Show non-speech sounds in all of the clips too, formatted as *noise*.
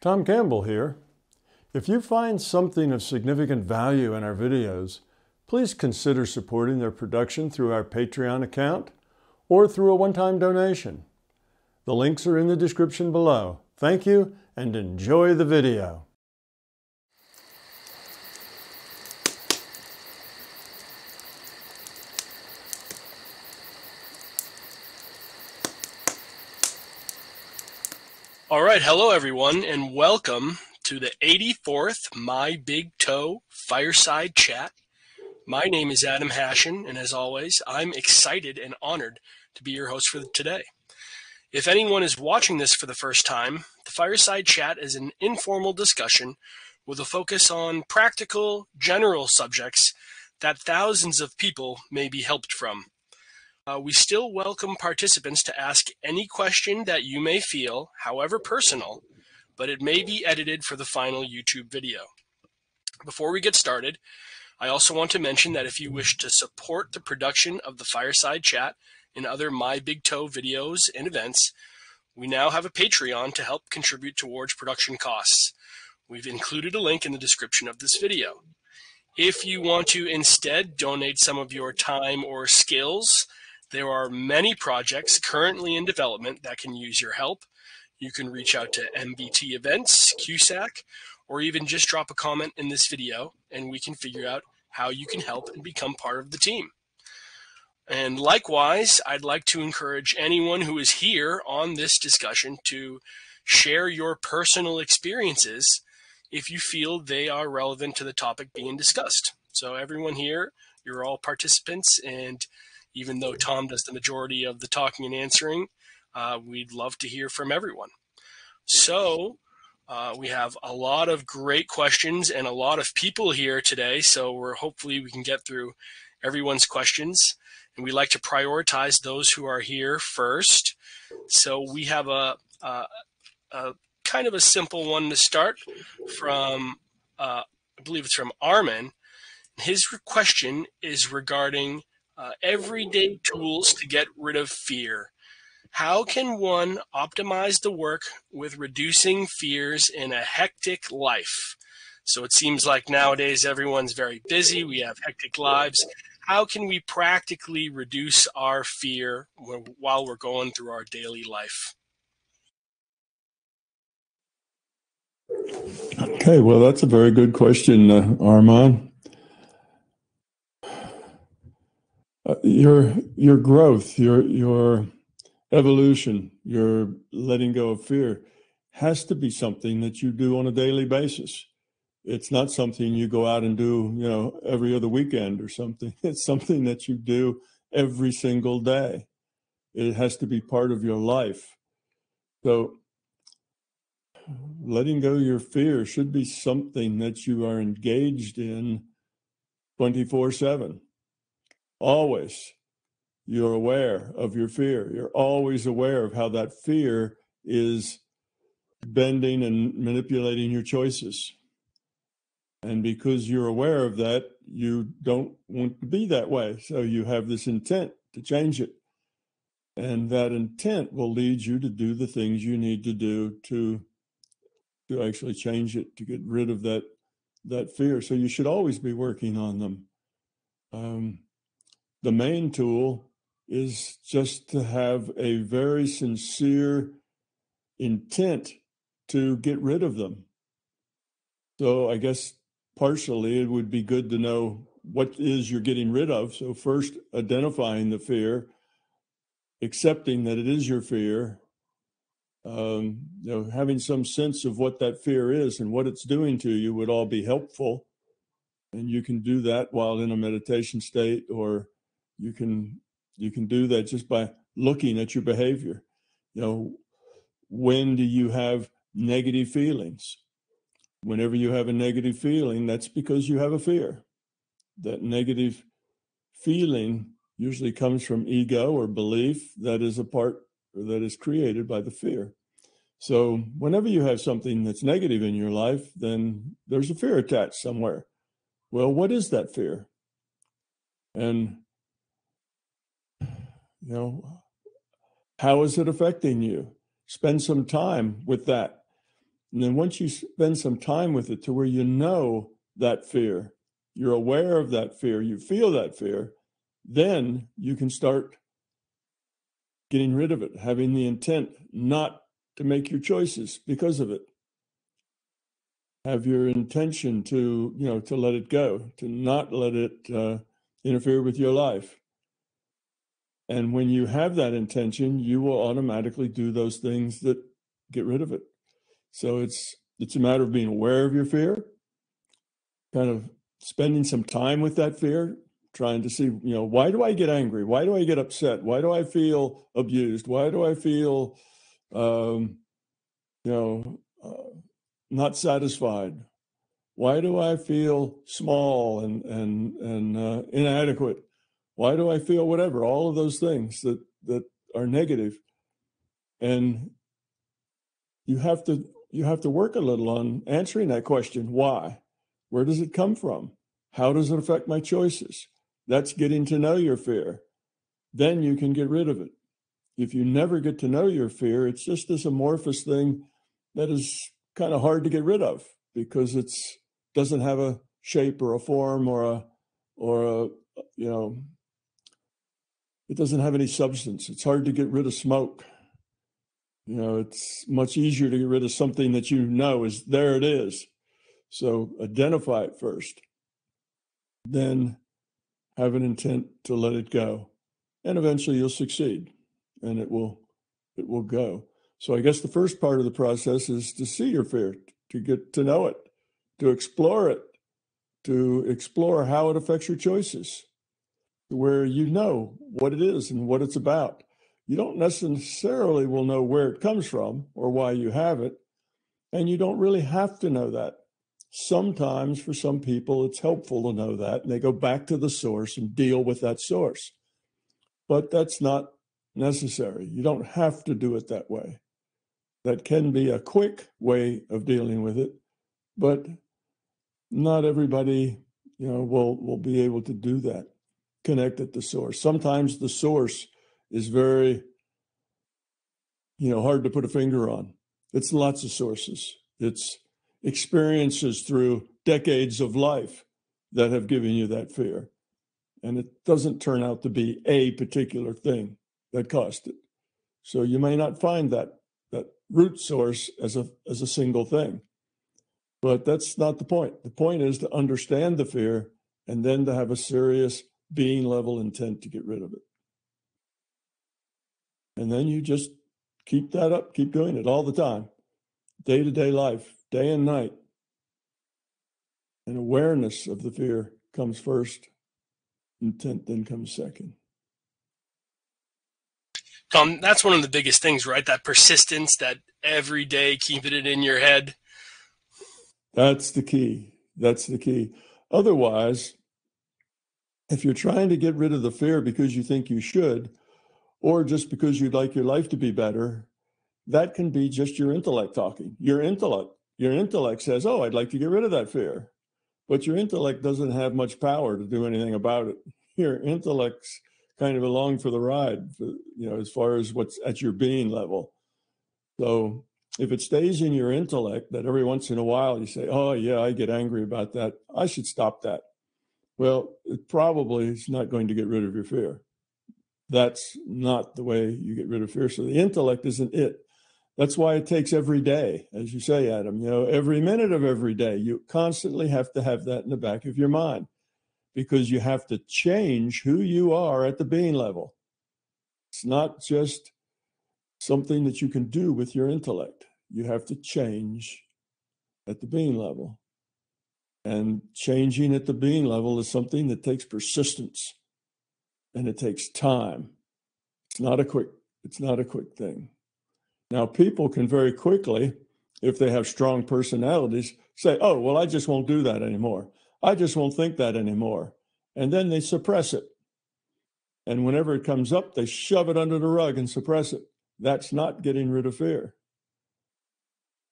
Tom Campbell here. If you find something of significant value in our videos, please consider supporting their production through our Patreon account or through a one-time donation. The links are in the description below. Thank you and enjoy the video. All right, hello everyone, and welcome to the 84th My Big Toe Fireside Chat. My name is Adam Hashin, and as always, I'm excited and honored to be your host for today. If anyone is watching this for the first time, the Fireside Chat is an informal discussion with a focus on practical, general subjects that thousands of people may be helped from. Uh, we still welcome participants to ask any question that you may feel, however personal, but it may be edited for the final YouTube video. Before we get started, I also want to mention that if you wish to support the production of the Fireside Chat and other My Big Toe videos and events, we now have a Patreon to help contribute towards production costs. We've included a link in the description of this video. If you want to instead donate some of your time or skills, there are many projects currently in development that can use your help. You can reach out to MBT Events, CUSAC, or even just drop a comment in this video and we can figure out how you can help and become part of the team. And likewise, I'd like to encourage anyone who is here on this discussion to share your personal experiences if you feel they are relevant to the topic being discussed. So everyone here, you're all participants and even though Tom does the majority of the talking and answering, uh, we'd love to hear from everyone. So uh, we have a lot of great questions and a lot of people here today. So we're hopefully we can get through everyone's questions. And we like to prioritize those who are here first. So we have a, a, a kind of a simple one to start from, uh, I believe it's from Armin. His question is regarding uh, everyday tools to get rid of fear. How can one optimize the work with reducing fears in a hectic life? So it seems like nowadays everyone's very busy, we have hectic lives. How can we practically reduce our fear while we're going through our daily life? Okay, well, that's a very good question, uh, Armand. Your your growth, your your evolution, your letting go of fear has to be something that you do on a daily basis. It's not something you go out and do, you know, every other weekend or something. *laughs* It's something that you do every single day. It has to be part of your life. So letting go your fear should be something that you are engaged in 24 7 always you're aware of your fear. You're always aware of how that fear is bending and manipulating your choices. And because you're aware of that, you don't want to be that way. So you have this intent to change it. And that intent will lead you to do the things you need to do to to actually change it, to get rid of that that fear. So you should always be working on them. Um, the main tool is just to have a very sincere intent to get rid of them. So I guess partially it would be good to know what is you're getting rid of. So first identifying the fear, accepting that it is your fear, um, you know, having some sense of what that fear is and what it's doing to you would all be helpful. And you can do that while in a meditation state or you can you can do that just by looking at your behavior. You know when do you have negative feelings? Whenever you have a negative feeling that's because you have a fear. That negative feeling usually comes from ego or belief that is a part or that is created by the fear. So whenever you have something that's negative in your life then there's a fear attached somewhere. Well what is that fear? And you know, how is it affecting you? Spend some time with that. And then once you spend some time with it to where you know that fear, you're aware of that fear, you feel that fear, then you can start getting rid of it, having the intent not to make your choices because of it. Have your intention to, you know, to let it go, to not let it uh, interfere with your life. And when you have that intention, you will automatically do those things that get rid of it. So it's it's a matter of being aware of your fear, kind of spending some time with that fear, trying to see, you know, why do I get angry? Why do I get upset? Why do I feel abused? Why do I feel, um, you know, uh, not satisfied? Why do I feel small and and and uh, inadequate? Why do I feel whatever? All of those things that that are negative, and you have to you have to work a little on answering that question. Why? Where does it come from? How does it affect my choices? That's getting to know your fear. Then you can get rid of it. If you never get to know your fear, it's just this amorphous thing that is kind of hard to get rid of because it's doesn't have a shape or a form or a or a you know it doesn't have any substance. It's hard to get rid of smoke. You know, it's much easier to get rid of something that you know is there it is. So identify it first. Then have an intent to let it go. And eventually you'll succeed and it will it will go. So I guess the first part of the process is to see your fear, to get to know it, to explore it, to explore how it affects your choices, where you know what it is and what it's about. You don't necessarily will know where it comes from or why you have it, and you don't really have to know that. Sometimes for some people it's helpful to know that and they go back to the source and deal with that source. But that's not necessary. You don't have to do it that way that can be a quick way of dealing with it, but not everybody, you know, will will be able to do that. Connect at the source. Sometimes the source is very, you know, hard to put a finger on. It's lots of sources. It's experiences through decades of life that have given you that fear. And it doesn't turn out to be a particular thing that caused it. So you may not find that that root source as a as a single thing. But that's not the point. The point is to understand the fear and then to have a serious being level intent to get rid of it. And then you just keep that up, keep doing it all the time, day to day life, day and night. And awareness of the fear comes first, intent then comes second. Tom, that's one of the biggest things, right? That persistence, that every day keeping it in your head. That's the key. That's the key. Otherwise, if you're trying to get rid of the fear because you think you should, or just because you'd like your life to be better, that can be just your intellect talking. Your intellect, your intellect says, "Oh, I'd like to get rid of that fear," but your intellect doesn't have much power to do anything about it. *laughs* Your intellect's kind of along for the ride, you know, as far as what's at your being level. So if it stays in your intellect that every once in a while you say, oh, yeah, I get angry about that, I should stop that. Well, it probably is not going to get rid of your fear. That's not the way you get rid of fear. So the intellect isn't it. That's why it takes every day, as you say, Adam, you know, every minute of every day, you constantly have to have that in the back of your mind because you have to change who you are at the being level. It's not just something that you can do with your intellect. You have to change at the being level. And changing at the being level is something that takes persistence and it takes time. It's not a quick it's not a quick thing. Now people can very quickly if they have strong personalities say, "Oh, well I just won't do that anymore." I just won't think that anymore. And then they suppress it. And whenever it comes up, they shove it under the rug and suppress it. That's not getting rid of fear.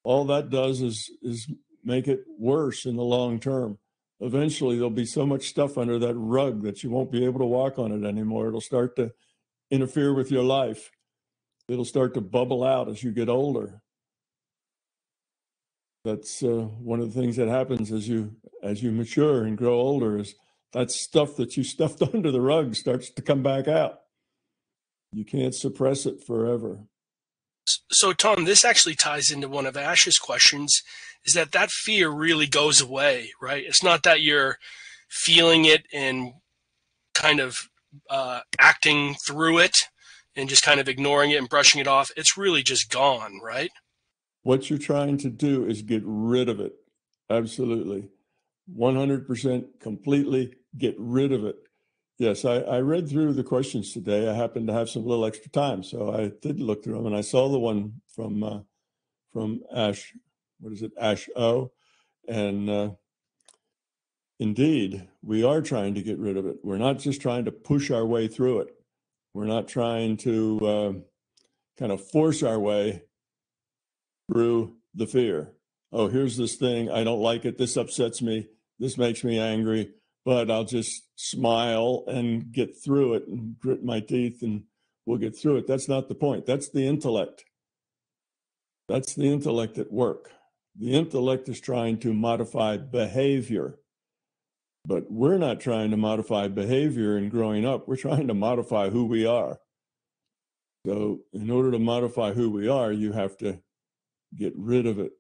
All that does is, is make it worse in the long term. Eventually, there'll be so much stuff under that rug that you won't be able to walk on it anymore. It'll start to interfere with your life. It'll start to bubble out as you get older. that's uh, one of the things that happens as you as you mature and grow older is that stuff that you *laughs* stuffed under the rug starts to come back out. You can't suppress it forever. So, Tom, this actually ties into one of Ash's questions is that that fear really goes away, right? It's not that you're feeling it and kind of uh, acting through it and just kind of ignoring it and brushing it off. It's really just gone, right? What you're trying to do is get rid of it. Absolutely. 100% completely get rid of it. Yes, I, I read through the questions today. I happened to have some little extra time, so I did look through them, and I saw the one from uh, from Ash. What is it, Ash O? And uh, indeed, we are trying to get rid of it. We're not just trying to push our way through it. We're not trying to uh, kind of force our way through the fear. Oh, here's this thing. I don't like it. This upsets me. This makes me angry but I'll just smile and get through it and grit my teeth and we'll get through it. That's not the point. That's the intellect. That's the intellect at work. The intellect is trying to modify behavior, but we're not trying to modify behavior in growing up. We're trying to modify who we are. So, in order to modify who we are, you have to get rid of it.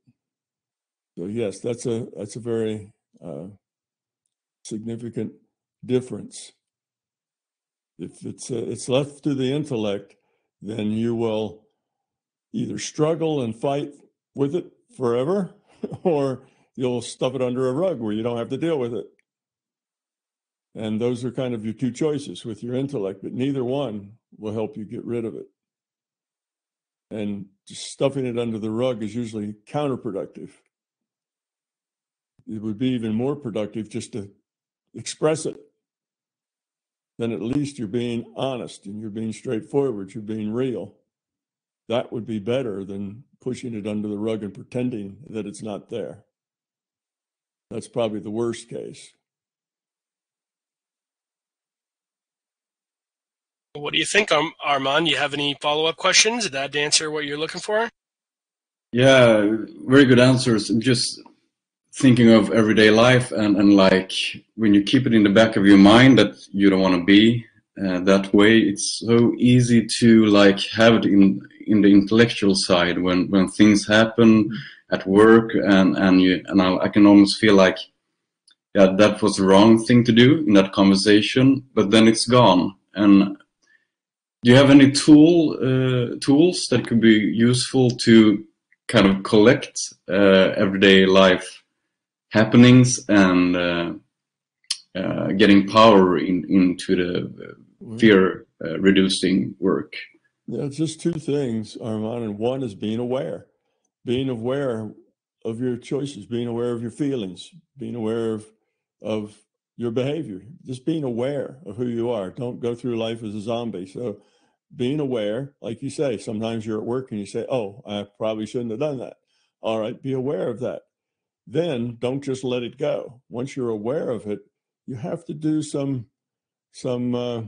So, yes, that's a that's a very uh, significant difference. If it's uh, it's left to the intellect, then you will either struggle and fight with it forever, *laughs* or you'll stuff it under a rug where you don't have to deal with it. And those are kind of your two choices with your intellect, but neither one will help you get rid of it. And stuffing it under the rug is usually counterproductive. It would be even more productive just to express it, then at least you're being honest and you're being straightforward, you're being real. That would be better than pushing it under the rug and pretending that it's not there. That's probably the worst case. What do you think, Armand? You have any follow up questions? Did that answer what you're looking for? Yeah, very good answers. Just thinking of everyday life and, and like when you keep it in the back of your mind that you don't want to be uh, that way it's so easy to like have it in in the intellectual side when when things happen at work and and you and I, I can almost feel like yeah that was the wrong thing to do in that conversation but then it's gone. And do you have any tool uh, tools that could be useful to kind of collect uh, everyday life happenings and uh, uh, getting power in, into the fear uh, reducing work. Yeah, just two things, Armand. And one is being aware, being aware of your choices, being aware of your feelings, being aware of of your behavior, just being aware of who you are. Don't go through life as a zombie. So being aware, like you say, sometimes you're at work and you say, Oh, I probably shouldn't have done that. All right, be aware of that then don't just let it go. Once you're aware of it, you have to do some some uh,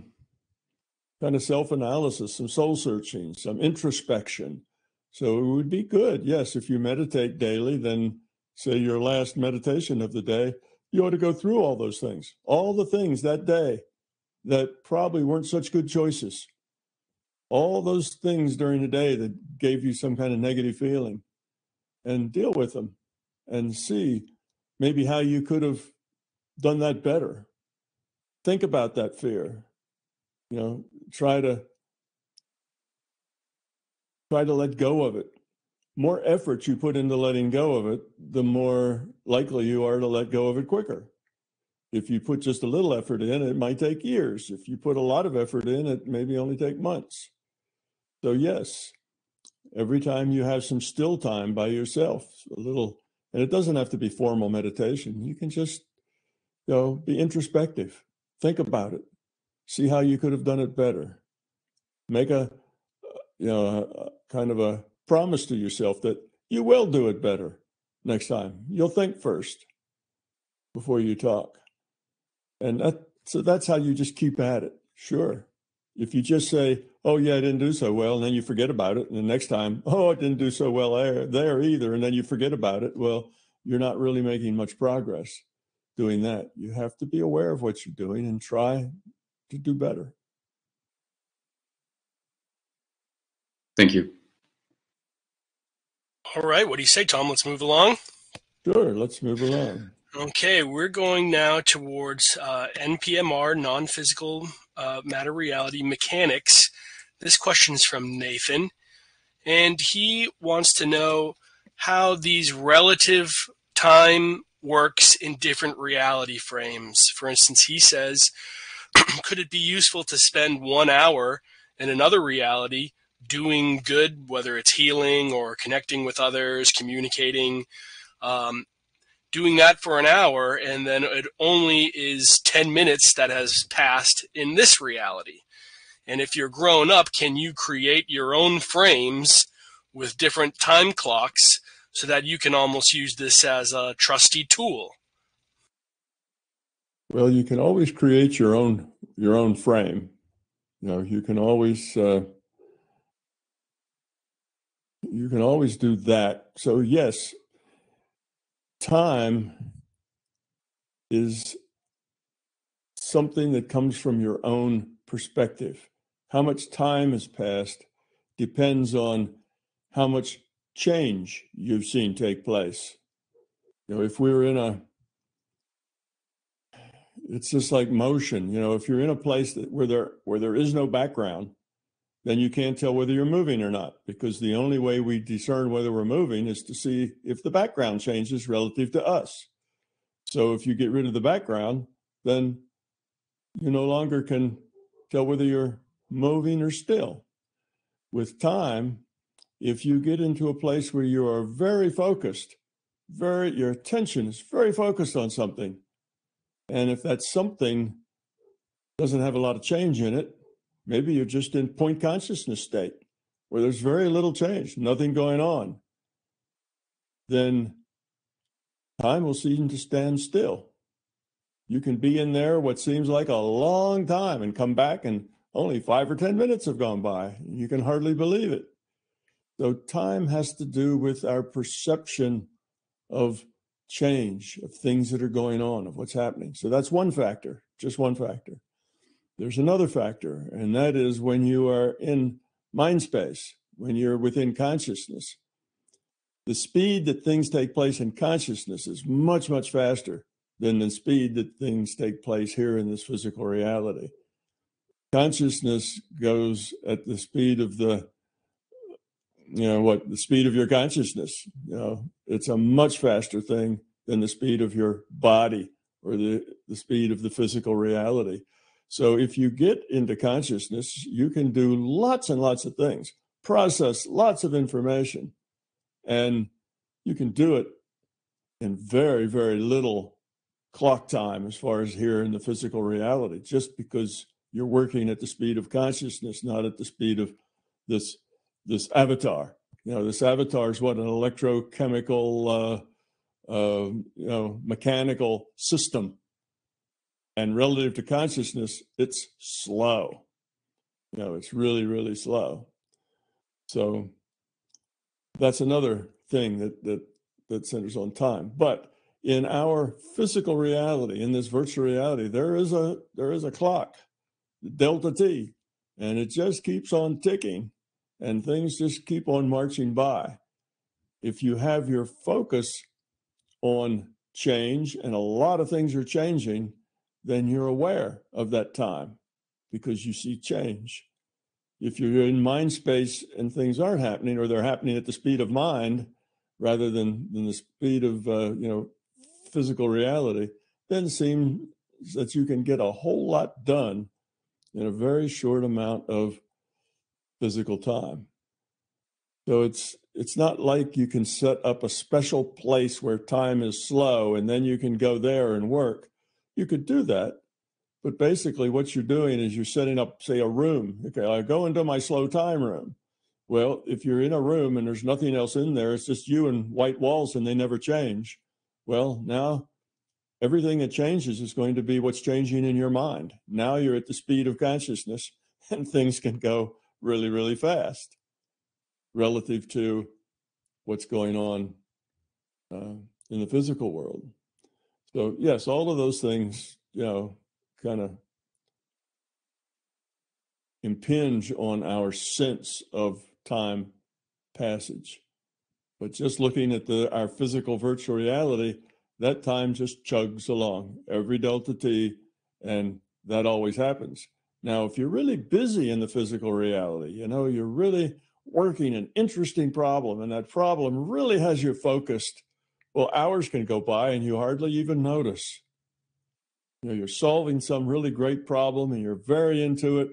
kind of self-analysis, some soul searching, some introspection. So it would be good, yes, if you meditate daily, then say your last meditation of the day, you ought to go through all those things, all the things that day that probably weren't such good choices. All those things during the day that gave you some kind of negative feeling and deal with them and see maybe how you could have done that better. Think about that fear. You know, try to try to let go of it. More effort you put into letting go of it, the more likely you are to let go of it quicker. If you put just a little effort in, it might take years. If you put a lot of effort in, it maybe only take months. So yes, every time you have some still time by yourself, a little and it doesn't have to be formal meditation. You can just, you know, be introspective. Think about it. See how you could have done it better. Make a, uh, you know, a, kind of a promise to yourself that you will do it better next time. You'll think first before you talk. And that, so that's how you just keep at it. Sure. If you just say, "Oh yeah, I didn't do so well," and then you forget about it, and the next time, *laughs* "Oh, I didn't do so well there, there either," and then you forget about it, well, you're not really making much progress doing that. You have to be aware of what you're doing and try to do better. Thank you. All right. What do you say, Tom? Let's move along. Sure. Let's move along. Okay, we're going now towards uh, NPMR, non physical uh, matter reality mechanics. This question is from Nathan, and he wants to know how these relative time works in different reality frames. For instance, he says, *clears throat* could it be useful to spend one hour in another reality doing good, whether it's healing or connecting with others, communicating, um, doing that for an hour, and then it only is 10 minutes that has passed in this reality. And if you're grown up, can you create your own frames with different time clocks so that you can almost use this as a trusty tool? Well, you can always create your own your own frame. You know, you can always uh, you can always do that. So yes, time is something that comes from your own perspective. How much time has passed depends on how much change you've seen take place. You know, if we were in a it's just like motion, you know, if you're in a place that where there where there is no background, then you can't tell whether you're moving or not because the only way we discern whether we're moving is to see if the background changes relative to us. So if you get rid of the background, then you no longer can tell whether you're moving or still. With time, if you get into a place where you are very focused, very your attention is very focused on something, and if that something doesn't have a lot of change in it, Maybe you're just in point consciousness state where there's very little change, nothing going on. Then time will seem to stand still. You can be in there what seems like a long time and come back, and only five or 10 minutes have gone by. You can hardly believe it. So, time has to do with our perception of change, of things that are going on, of what's happening. So, that's one factor, just one factor. There's another factor, and that is when you are in mind space, when you're within consciousness. The speed that things take place in consciousness is much, much faster than the speed that things take place here in this physical reality. Consciousness goes at the speed of the, you know, what, the speed of your consciousness. You know, it's a much faster thing than the speed of your body or the, the speed of the physical reality. So if you get into consciousness, you can do lots and lots of things, process lots of information, and you can do it in very, very little clock time as far as here in the physical reality, just because you're working at the speed of consciousness, not at the speed of this this avatar. You know, this avatar is what an electrochemical, uh, uh, you know, mechanical system and relative to consciousness, it's slow. You know, it's really, really slow. So that's another thing that that that centers on time. But in our physical reality, in this virtual reality, there is a there is a clock, delta T, and it just keeps on ticking, and things just keep on marching by. If you have your focus on change, and a lot of things are changing, then you're aware of that time because you see change. If you're in mind space and things aren't happening, or they're happening at the speed of mind rather than, than the speed of uh, you know physical reality, then seems that you can get a whole lot done in a very short amount of physical time. So it's it's not like you can set up a special place where time is slow and then you can go there and work you could do that. But basically, what you're doing is you're setting up, say, a room. Okay, I go into my slow time room. Well, if you're in a room and there's nothing else in there, it's just you and white walls and they never change. Well, now everything that changes is going to be what's changing in your mind. Now you're at the speed of consciousness. *laughs* and things can go really, really fast relative to what's going on uh, in the physical world. So, yes, all of those things, you know, kind of impinge on our sense of time passage. But just looking at the our physical virtual reality, that time just chugs along every delta t, and that always happens. Now, if you're really busy in the physical reality, you know, you're really working an interesting problem, and that problem really has you focused, well, hours can go by and you hardly even notice. You know, you're solving some really great problem and you're very into it,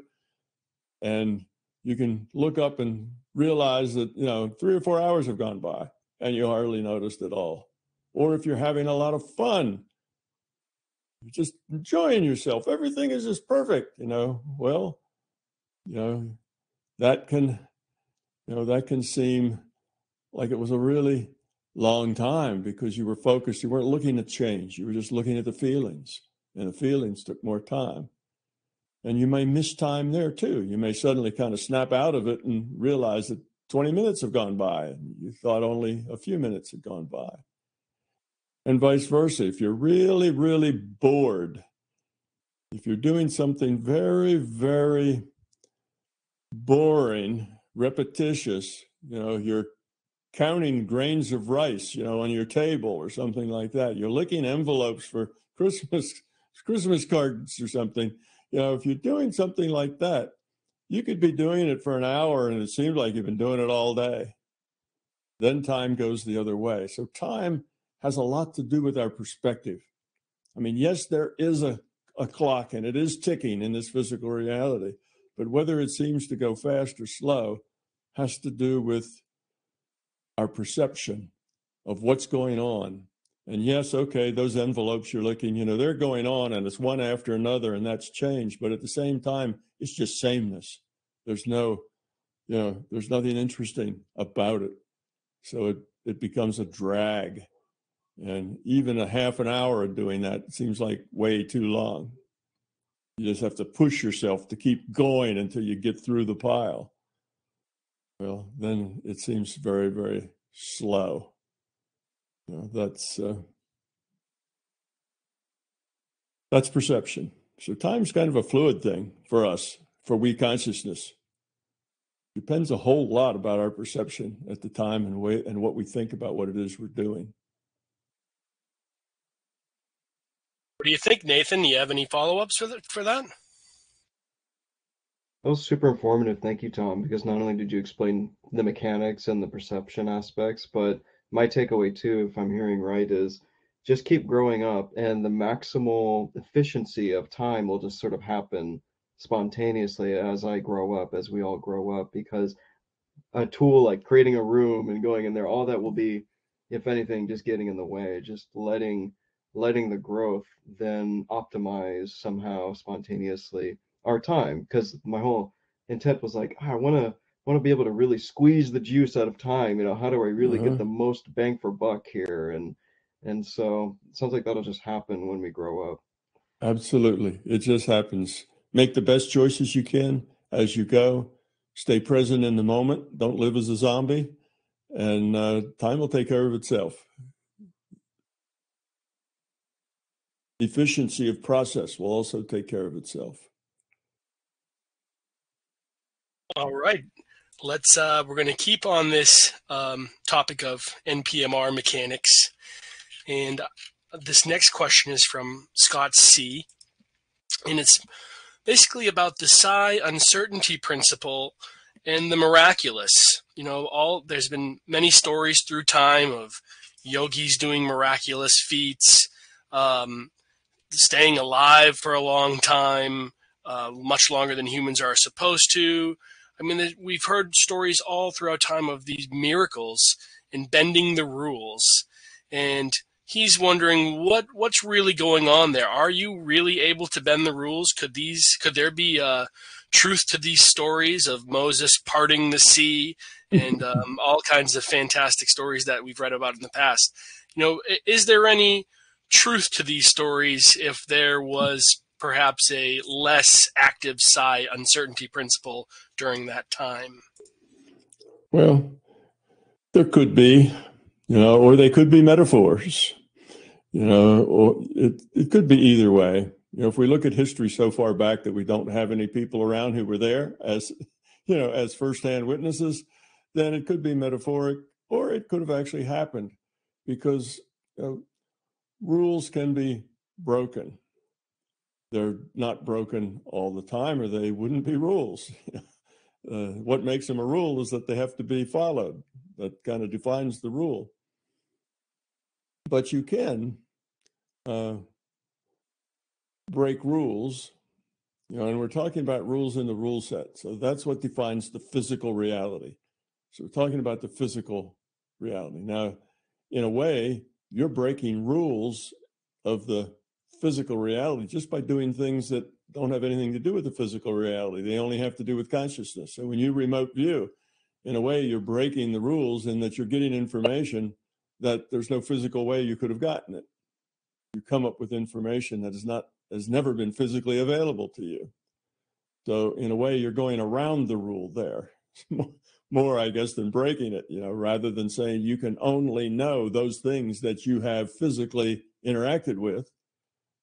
and you can look up and realize that you know three or four hours have gone by and you hardly noticed at all or if you're having a lot of fun. You're just enjoying yourself. Everything is just perfect you know? Well you know that can you know that can seem like it was a really long time because you were focused. You weren't looking at change. You were just looking at the feelings and the feelings took more time. And you may miss time there too. You may suddenly kind of snap out of it and realize that 20 minutes have gone by and you thought only a few minutes had gone by. And vice versa. If you're really, really bored, if you're doing something very, very boring, repetitious, you know, you're counting grains of rice, you know, on your table or something like that. You're licking envelopes for Christmas *laughs* Christmas cards or something you know, if you're doing something like that, you could be doing it for an hour and it seems like you've been doing it all day. Then time goes the other way. So time has a lot to do with our perspective. I mean, yes, there is a, a clock and it is ticking in this physical reality, but whether it seems to go fast or slow has to do with our perception of what's going on and yes, okay, those envelopes you're looking, you know, they're going on and it's one after another and that's changed. But at the same time, it's just sameness. There's no, you know, there's nothing interesting about it. So it, it becomes a drag. And even a half an hour of doing that seems like way too long. You just have to push yourself to keep going until you get through the pile. Well, then it seems very, very slow. You know, that's uh, that's perception. So time's kind of a fluid thing for us, for we consciousness. Depends a whole lot about our perception at the time and way and what we think about what it is we're doing. What do you think, Nathan? Do you have any follow-ups for, for that? That was super informative. Thank you, Tom, because not only did you explain the mechanics and the perception aspects, but my takeaway too, if I'm hearing right, is just keep growing up and the maximal efficiency of time will just sort of happen spontaneously as I grow up, as we all grow up, because a tool like creating a room and going in there, all that will be, if anything, just getting in the way, just letting letting the growth then optimize somehow spontaneously our time. Because my whole intent was like, oh, I want to want to be able to really squeeze the juice out of time. You know, how do I really Uh-huh. get the most bang for buck here? And and so it sounds like that'll just happen when we grow up. Absolutely. It just happens. Make the best choices you can as you go. Stay present in the moment. Don't live as a zombie. And uh, time will take care of itself. Efficiency of process will also take care of itself. All right. Let's uh we're going to keep on this um, topic of NPMR mechanics. And this next question is from Scott C. And it's basically about the psi uncertainty principle and the miraculous. You know, all there's been many stories through time of yogis doing miraculous feats, um, staying alive for a long time, uh, much longer than humans are supposed to. I mean, we've heard stories all throughout time of these miracles and bending the rules. And he's wondering what what's really going on there. Are you really able to bend the rules? Could these could there be uh, truth to these stories of Moses parting the sea and *laughs* um, all kinds of fantastic stories that we've read about in the past? You know, is there any truth to these stories if there was perhaps a less active psi uncertainty principle during that time? Well, there could be, you know, or they could be metaphors, you know, or it, it could be either way. You know, if we look at history so far back that we don't have any people around who were there as, you know, as firsthand witnesses, then it could be metaphoric or it could have actually happened because you know, rules can be broken. They're not broken all the time, or they wouldn't be rules. *laughs* uh, what makes them a rule is that they have to be followed. That kind of defines the rule. But you can uh, break rules, you know, and we're talking about rules in the rule set. So that's what defines the physical reality. So we're talking about the physical reality. Now, in a way, you're breaking rules of the physical reality just by doing things that don't have anything to do with the physical reality. They only have to do with consciousness. So when you remote view, in a way, you're breaking the rules in that you're getting information that there's no physical way you could have gotten it. You come up with information that is not has never been physically available to you. So in a way, you're going around the rule there. *laughs* more, I guess, than breaking it, you know, rather than saying you can only know those things that you have physically interacted with,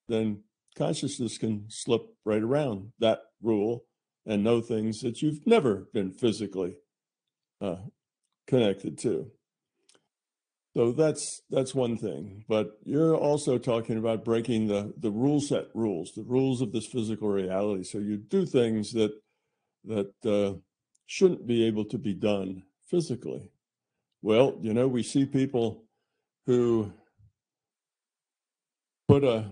then consciousness can slip right around that rule and know things that you've never been physically uh, connected to. So that's that's one thing. But you're also talking about breaking the the rule set rules, the rules of this physical reality. So you do things that that uh, shouldn't be able to be done physically. Well, you know, we see people who put a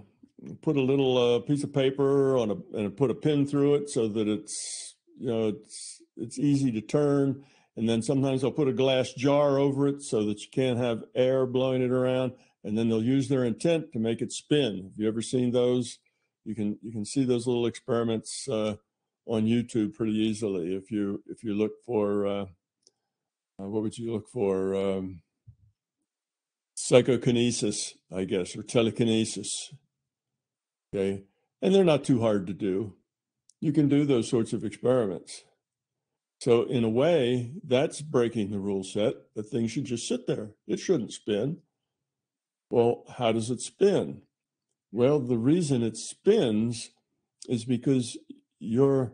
put a little uh, piece of paper on a and put a pin through it so that it's you know it's it's easy to turn. And then sometimes they'll put a glass jar over it so that you can't have air blowing it around. And then they'll use their intent to make it spin. Have you ever seen those? You can you can see those little experiments uh, on YouTube pretty easily if you if you look for uh, uh, what would you look for? Um, psychokinesis I guess or telekinesis okay? And they're not too hard to do. You can do those sorts of experiments. So in a way that's breaking the rule set The thing should just sit there. It shouldn't spin. Well how does it spin? Well the reason it spins is because your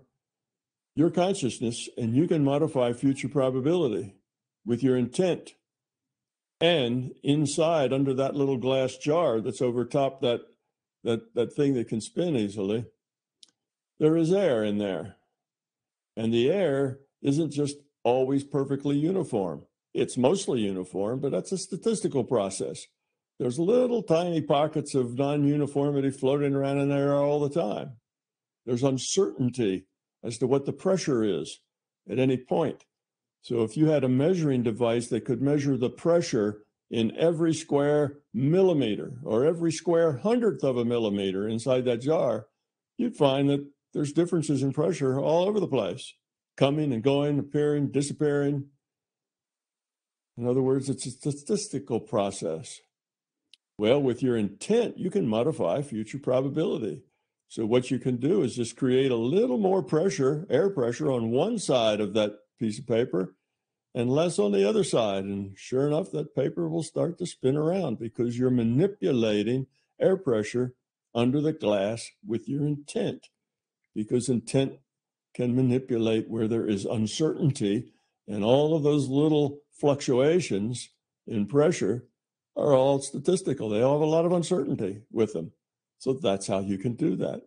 your consciousness and you can modify future probability with your intent. And inside under that little glass jar that's over top that that that thing that can spin easily there is air in there. And the air isn't just always perfectly uniform. It's mostly uniform but that's a statistical process. There's little tiny pockets of non-uniformity floating around in there all the time there's uncertainty as to what the pressure is at any point. So if you had a measuring device that could measure the pressure in every square millimeter or every square hundredth of a millimeter inside that jar, you'd find that there's differences in pressure all over the place, coming and going, appearing, disappearing. In other words, it's a statistical process. Well, with your intent, you can modify future probability. So what you can do is just create a little more pressure, air pressure on one side of that piece of paper and less on the other side. And sure enough, that paper will start to spin around because you're manipulating air pressure under the glass with your intent. Because intent can manipulate where there is uncertainty, and all of those little fluctuations in pressure are all statistical. They all have a lot of uncertainty with them. So that's how you can do that.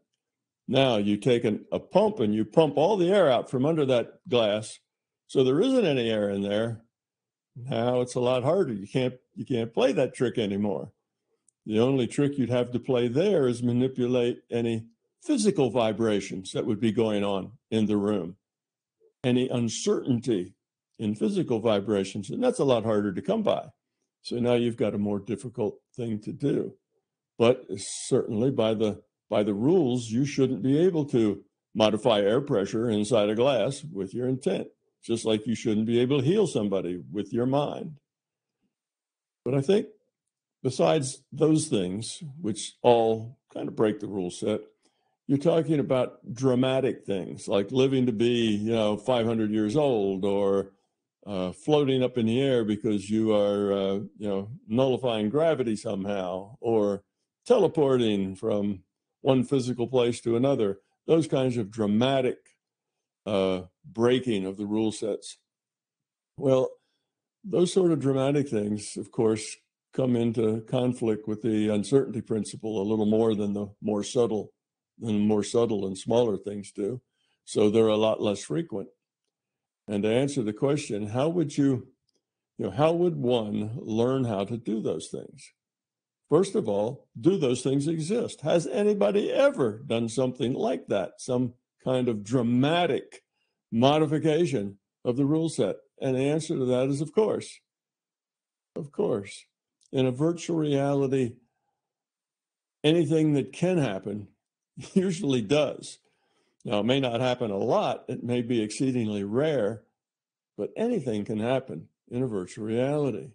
Now you take an, a pump and you pump all the air out from under that glass, so there isn't any air in there. Now it's a lot harder. You can't you can't play that trick anymore. The only trick you'd have to play there is manipulate any physical vibrations that would be going on in the room, any uncertainty in physical vibrations, and that's a lot harder to come by. So now you've got a more difficult thing to do but certainly by the by the rules, you shouldn't be able to modify air pressure inside a glass with your intent, just like you shouldn't be able to heal somebody with your mind. But I think besides those things, which all kind of break the rule set, you're talking about dramatic things like living to be, you know, 500 years old or uh, floating up in the air because you are, uh, you know, nullifying gravity somehow or teleporting from one physical place to another. Those kinds of dramatic uh, breaking of the rule sets. Well, those sort of dramatic things, of course, come into conflict with the uncertainty principle a little more than the more subtle than more subtle and smaller things do. So they're a lot less frequent. And to answer the question, how would you, you know, how would one learn how to do those things? First of all, do those things exist? Has anybody ever done something like that? Some kind of dramatic modification of the rule set? And the answer to that is of course. Of course. In a virtual reality, anything that can happen *laughs* usually does. Now, it may not happen a lot, it may be exceedingly rare, but anything can happen in a virtual reality.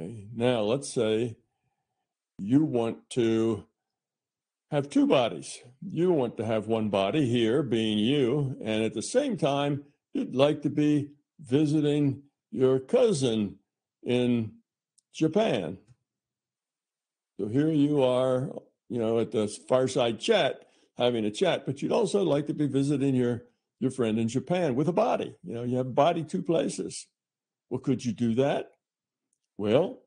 Okay. Now, let's say you want to have two bodies. You want to have one body here, being you, and at the same time, you'd like to be visiting your cousin in Japan. So here you are you know, at the fireside chat, having a chat, but you'd also like to be visiting your your friend in Japan with a body. You know, you have body two places. Well, could you do that? Well,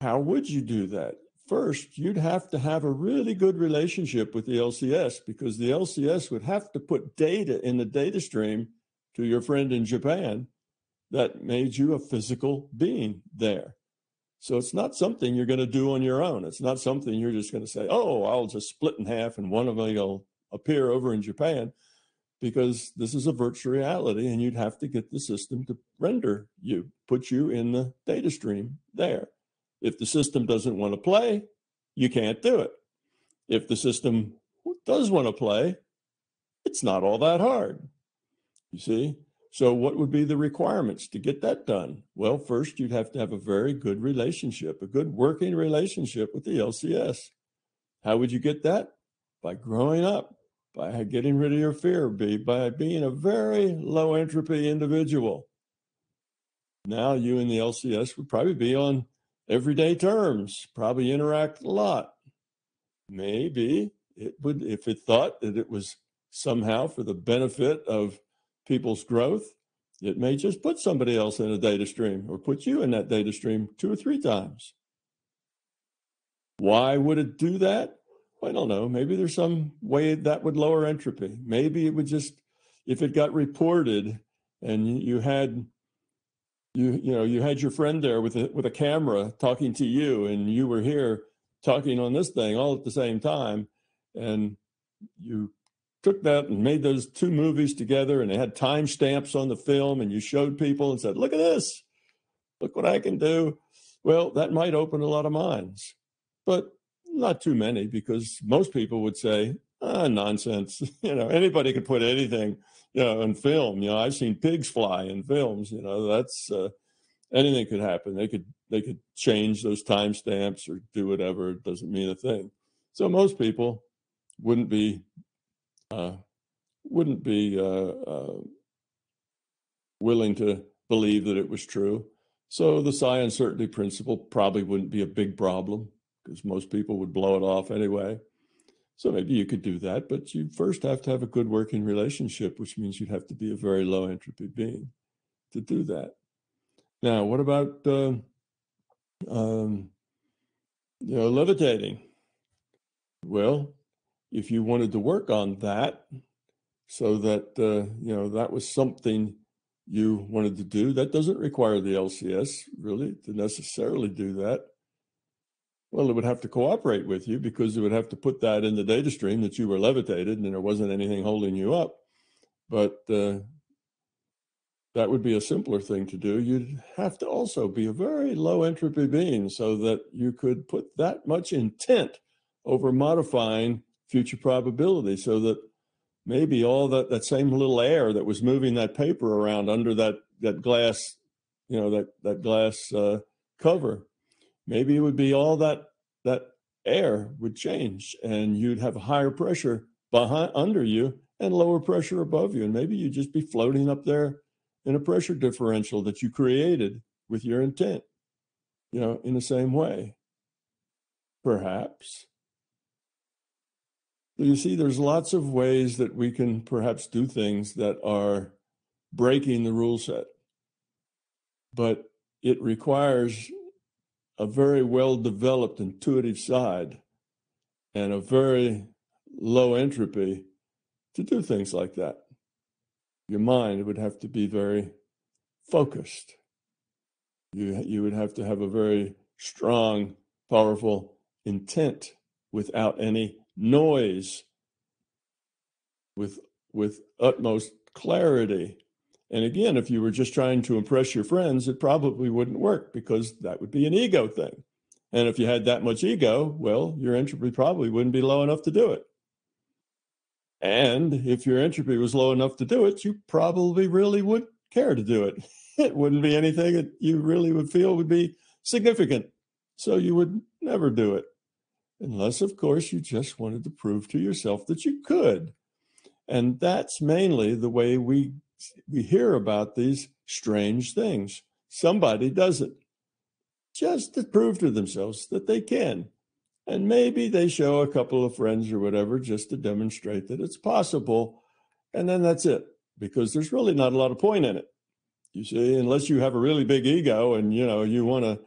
how would you do that? First, you'd have to have a really good relationship with the LCS because the LCS would have to put data in the data stream to your friend in Japan that made you a physical being there. So it's not something you're going to do on your own. It's not something you're just going to say, oh, I'll just split in half and one of them will appear over in Japan because this is a virtual reality and you'd have to get the system to render you, put you in the data stream there. If the system doesn't want to play, you can't do it. If the system does want to play, it's not all that hard. You see? So, what would be the requirements to get that done? Well, first, you'd have to have a very good relationship, a good working relationship with the LCS. How would you get that? By growing up, by getting rid of your fear, by being a very low entropy individual. Now, you and the LCS would probably be on everyday terms, probably interact a lot. Maybe it would, if it thought that it was somehow for the benefit of people's growth, it may just put somebody else in a data stream or put you in that data stream two or three times. Why would it do that? I don't know. Maybe there's some way that would lower entropy. Maybe it would just, if it got reported and you had you you know you had your friend there with a with a camera talking to you and you were here talking on this thing all at the same time and you took that and made those two movies together and they had timestamps on the film and you showed people and said, look at this, look what I can do. Well, that might open a lot of minds, but not too many because most people would say, ah, nonsense. *laughs* you know, anybody could put anything, you know, in film. You know, I've seen pigs fly in films. You know, that's uh, anything could happen. They could they could change those timestamps or do whatever. It doesn't mean a thing. So most people wouldn't be uh, wouldn't be uh, uh, willing to believe that it was true. So the psi uncertainty principle probably wouldn't be a big problem because most people would blow it off anyway. So maybe you could do that, but you first have to have a good working relationship, which means you'd have to be a very low entropy being to do that. Now, what about uh, um, you know levitating? Well, if you wanted to work on that so that uh, you know that was something you wanted to do that doesn't require the lcs really to necessarily do that well it would have to cooperate with you because it would have to put that in the data stream that you were levitated and there wasn't anything holding you up. But uh, that would be a simpler thing to do. You'd have to also be a very low entropy being so that you could put that much intent over modifying future probability so that maybe all that, that same little air that was moving that paper around under that, that glass, you know, that, that glass uh, cover, maybe it would be all that, that air would change and you'd have higher pressure behind under you and lower pressure above you. And maybe you'd just be floating up there in a pressure differential that you created with your intent, you know, in the same way. Perhaps. So you see, there's lots of ways that we can perhaps do things that are breaking the rule set. But it requires a very well developed intuitive side and a very low entropy to do things like that. Your mind would have to be very focused. You, you would have to have a very strong, powerful intent without any noise, with, with utmost clarity. And again, if you were just trying to impress your friends, it probably wouldn't work because that would be an ego thing. And if you had that much ego, well, your entropy probably wouldn't be low enough to do it. And if your entropy was low enough to do it, you probably really would care to do it. *laughs* It wouldn't be anything that you really would feel would be significant. So you would never do it. Unless, of course, you just wanted to prove to yourself that you could. And that's mainly the way we we hear about these strange things. Somebody does it just to prove to themselves that they can. And maybe they show a couple of friends or whatever just to demonstrate that it's possible. And then that's it, because there's really not a lot of point in it. You see, unless you have a really big ego and you know you want to,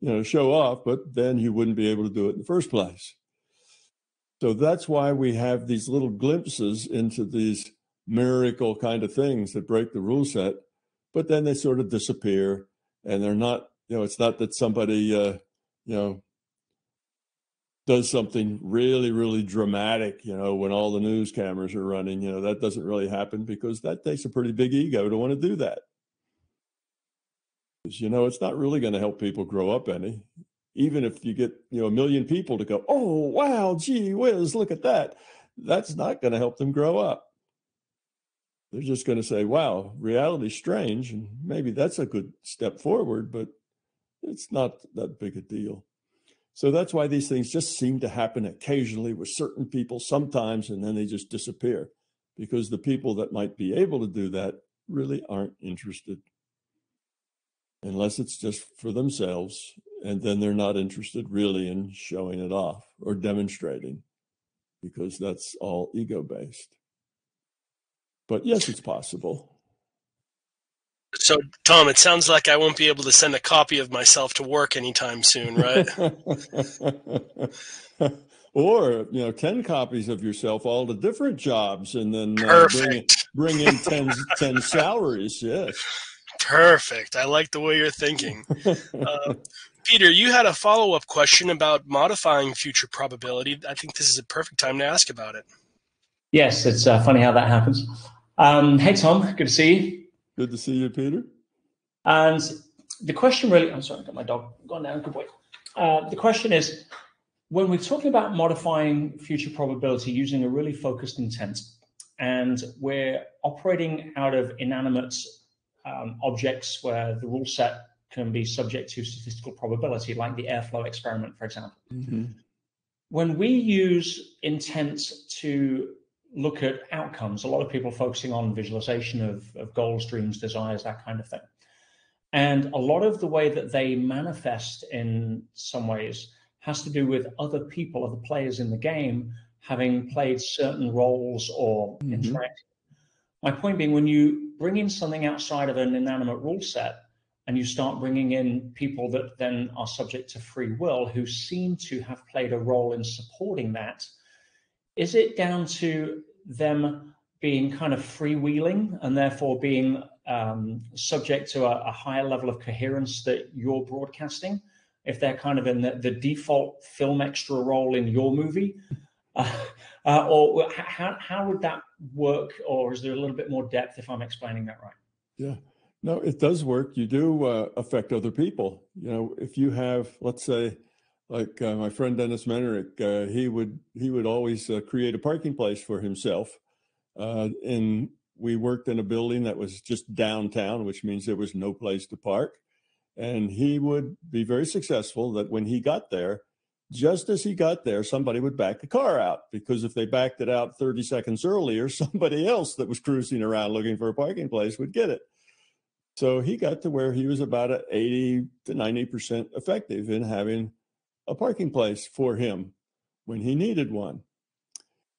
you know, show off, but then you wouldn't be able to do it in the first place. So that's why we have these little glimpses into these miracle kind of things that break the rule set, but then they sort of disappear and they're not, you know, it's not that somebody, uh, you know, does something really, really dramatic, you know, when all the news cameras are running, you know, that doesn't really happen because that takes a pretty big ego to want to do that. You know, it's not really going to help people grow up any. Even if you get, you know, a million people to go, oh, wow, gee whiz, look at that. That's not going to help them grow up they're just going to say, wow, reality's strange. And maybe that's a good step forward, but it's not that big a deal. So that's why these things just seem to happen occasionally with certain people sometimes, and then they just disappear because the people that might be able to do that really aren't interested unless it's just for themselves. And then they're not interested really in showing it off or demonstrating because that's all ego based. But yes, it's possible. So, Tom, it sounds like I won't be able to send a copy of myself to work anytime soon, right? *laughs* or you know, ten copies of yourself, all the different jobs, and then uh, bring, in, bring in 10, 10 salaries. Yes. Perfect. I like the way you're thinking. *laughs* Uh, Peter, you had a follow up question about modifying future probability. I think this is a perfect time to ask about it. Yes, it's uh, funny how that happens. Um, hey, Tom, good to see you. Good to see you, Peter. And the question really, I'm sorry, I got my dog gone down. Good boy. Uh, the question is when we're talking about modifying future probability using a really focused intent, and we're operating out of inanimate um, objects where the rule set can be subject to statistical probability, like the airflow experiment, for example. Mm-hmm. When we use intent to look at outcomes. A lot of people focusing on visualization of, of goals, dreams, desires, that kind of thing. And a lot of the way that they manifest in some ways has to do with other people, other players in the game having played certain roles or mm-hmm. interacted. My point being, when you bring in something outside of an inanimate rule set and you start bringing in people that then are subject to free will who seem to have played a role in supporting that, is it down to them being kind of freewheeling and therefore being um, subject to a, a, higher level of coherence that you're broadcasting? If they're kind of in the, the default film extra role in your movie, *laughs* uh, uh, or how, how would that work? Or is there a little bit more depth if I'm explaining that right? Yeah. No, it does work. You do uh, affect other people. You know, if you have, let's say, like uh, my friend Dennis Mennerick, uh, he would he would always uh, create a parking place for himself, uh, and we worked in a building that was just downtown, which means there was no place to park, and he would be very successful. That when he got there, just as he got there, somebody would back the car out because if they backed it out 30 seconds earlier, *laughs* somebody else that was cruising around looking for a parking place would get it. So he got to where he was about 80 to 90% effective in having a parking place for him when he needed one.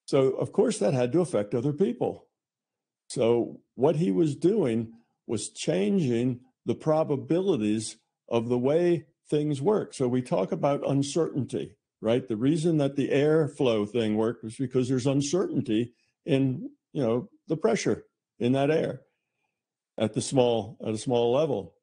So, of course, that had to affect other people. So, what he was doing was changing the probabilities of the way things work. So we talk about uncertainty, right? The reason that the airflow thing worked was because there's uncertainty in, you know, the pressure in that air at the small at a small level.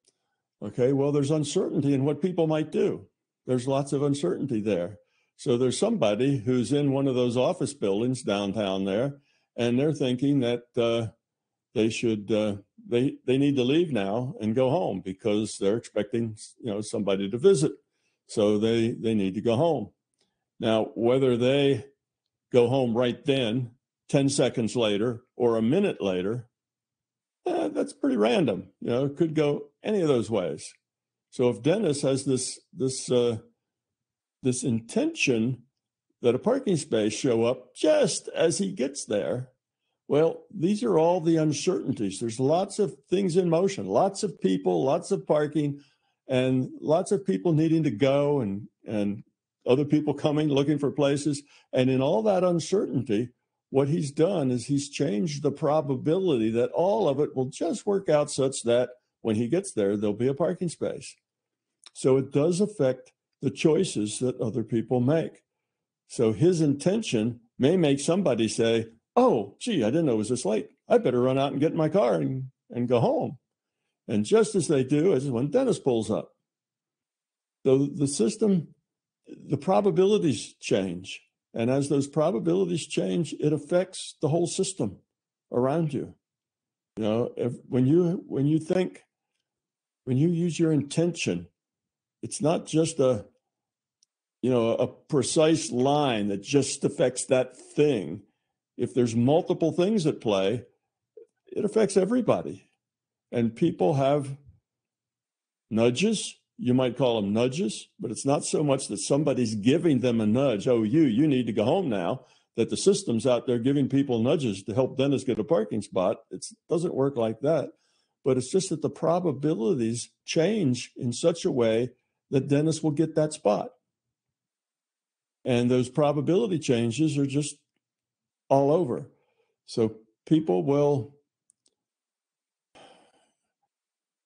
Okay, well there's uncertainty in what people might do. There's lots of uncertainty there. So there's somebody who's in one of those office buildings downtown there and they're thinking that uh, they should uh, they they need to leave now and go home because they're expecting you know somebody to visit. So they they need to go home. Now whether they go home right then 10 seconds later or a minute later eh, that's pretty random. You know could go any of those ways so if dennis has this this uh, this intention that a parking space show up just as he gets there well, these are all the uncertainties. There's lots of things in motion, lots of people, lots of parking, and lots of people needing to go and and other people coming looking for places. And in all that uncertainty, what he's done is he's changed the probability that all of it will just work out such that when he gets there, there'll be a parking space. So it does affect the choices that other people make. So his intention may make somebody say, oh, gee, I didn't know it was this late. I better run out and get in my car and, and go home. And just as they do, is when Dennis pulls up. So the system, the probabilities change. And as those probabilities change, it affects the whole system around you. You know, if, when you when you think, when you use your intention, it's not just a, you know, a precise line that just affects that thing if there's multiple things at play, it affects everybody. And people have nudges. You might call them nudges, but it's not so much that somebody's giving them a nudge. Oh, you, you need to go home now. That the system's out there giving people nudges to help Dennis get a parking spot. It doesn't work like that. But it's just that the probabilities change in such a way that Dennis will get that spot. And those probability changes are just all over. So people will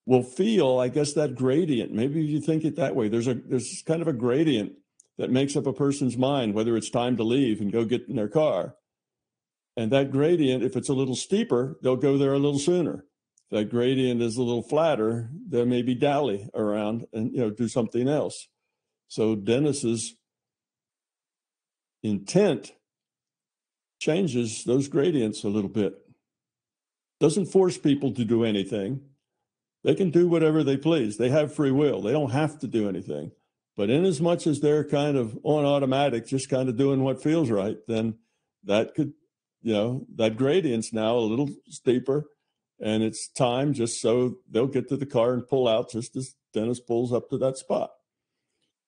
will feel, I guess, that gradient. Maybe you think it that way. There's a there's kind of a gradient that makes up a person's mind, whether it's time to leave and go get in their car. And that gradient, if it's a little steeper, they'll go there a little sooner. That gradient is a little flatter, there may be dally around and you know do something else. So Dennis's intent changes those gradients a little bit. Doesn't force people to do anything. They can do whatever they please. They have free will. They don't have to do anything. But in as much as they're kind of on automatic, just kind of doing what feels right, then that could, you know, that gradient's now a little steeper. And it's time just so they'll get to the car and pull out just as Dennis pulls up to that spot.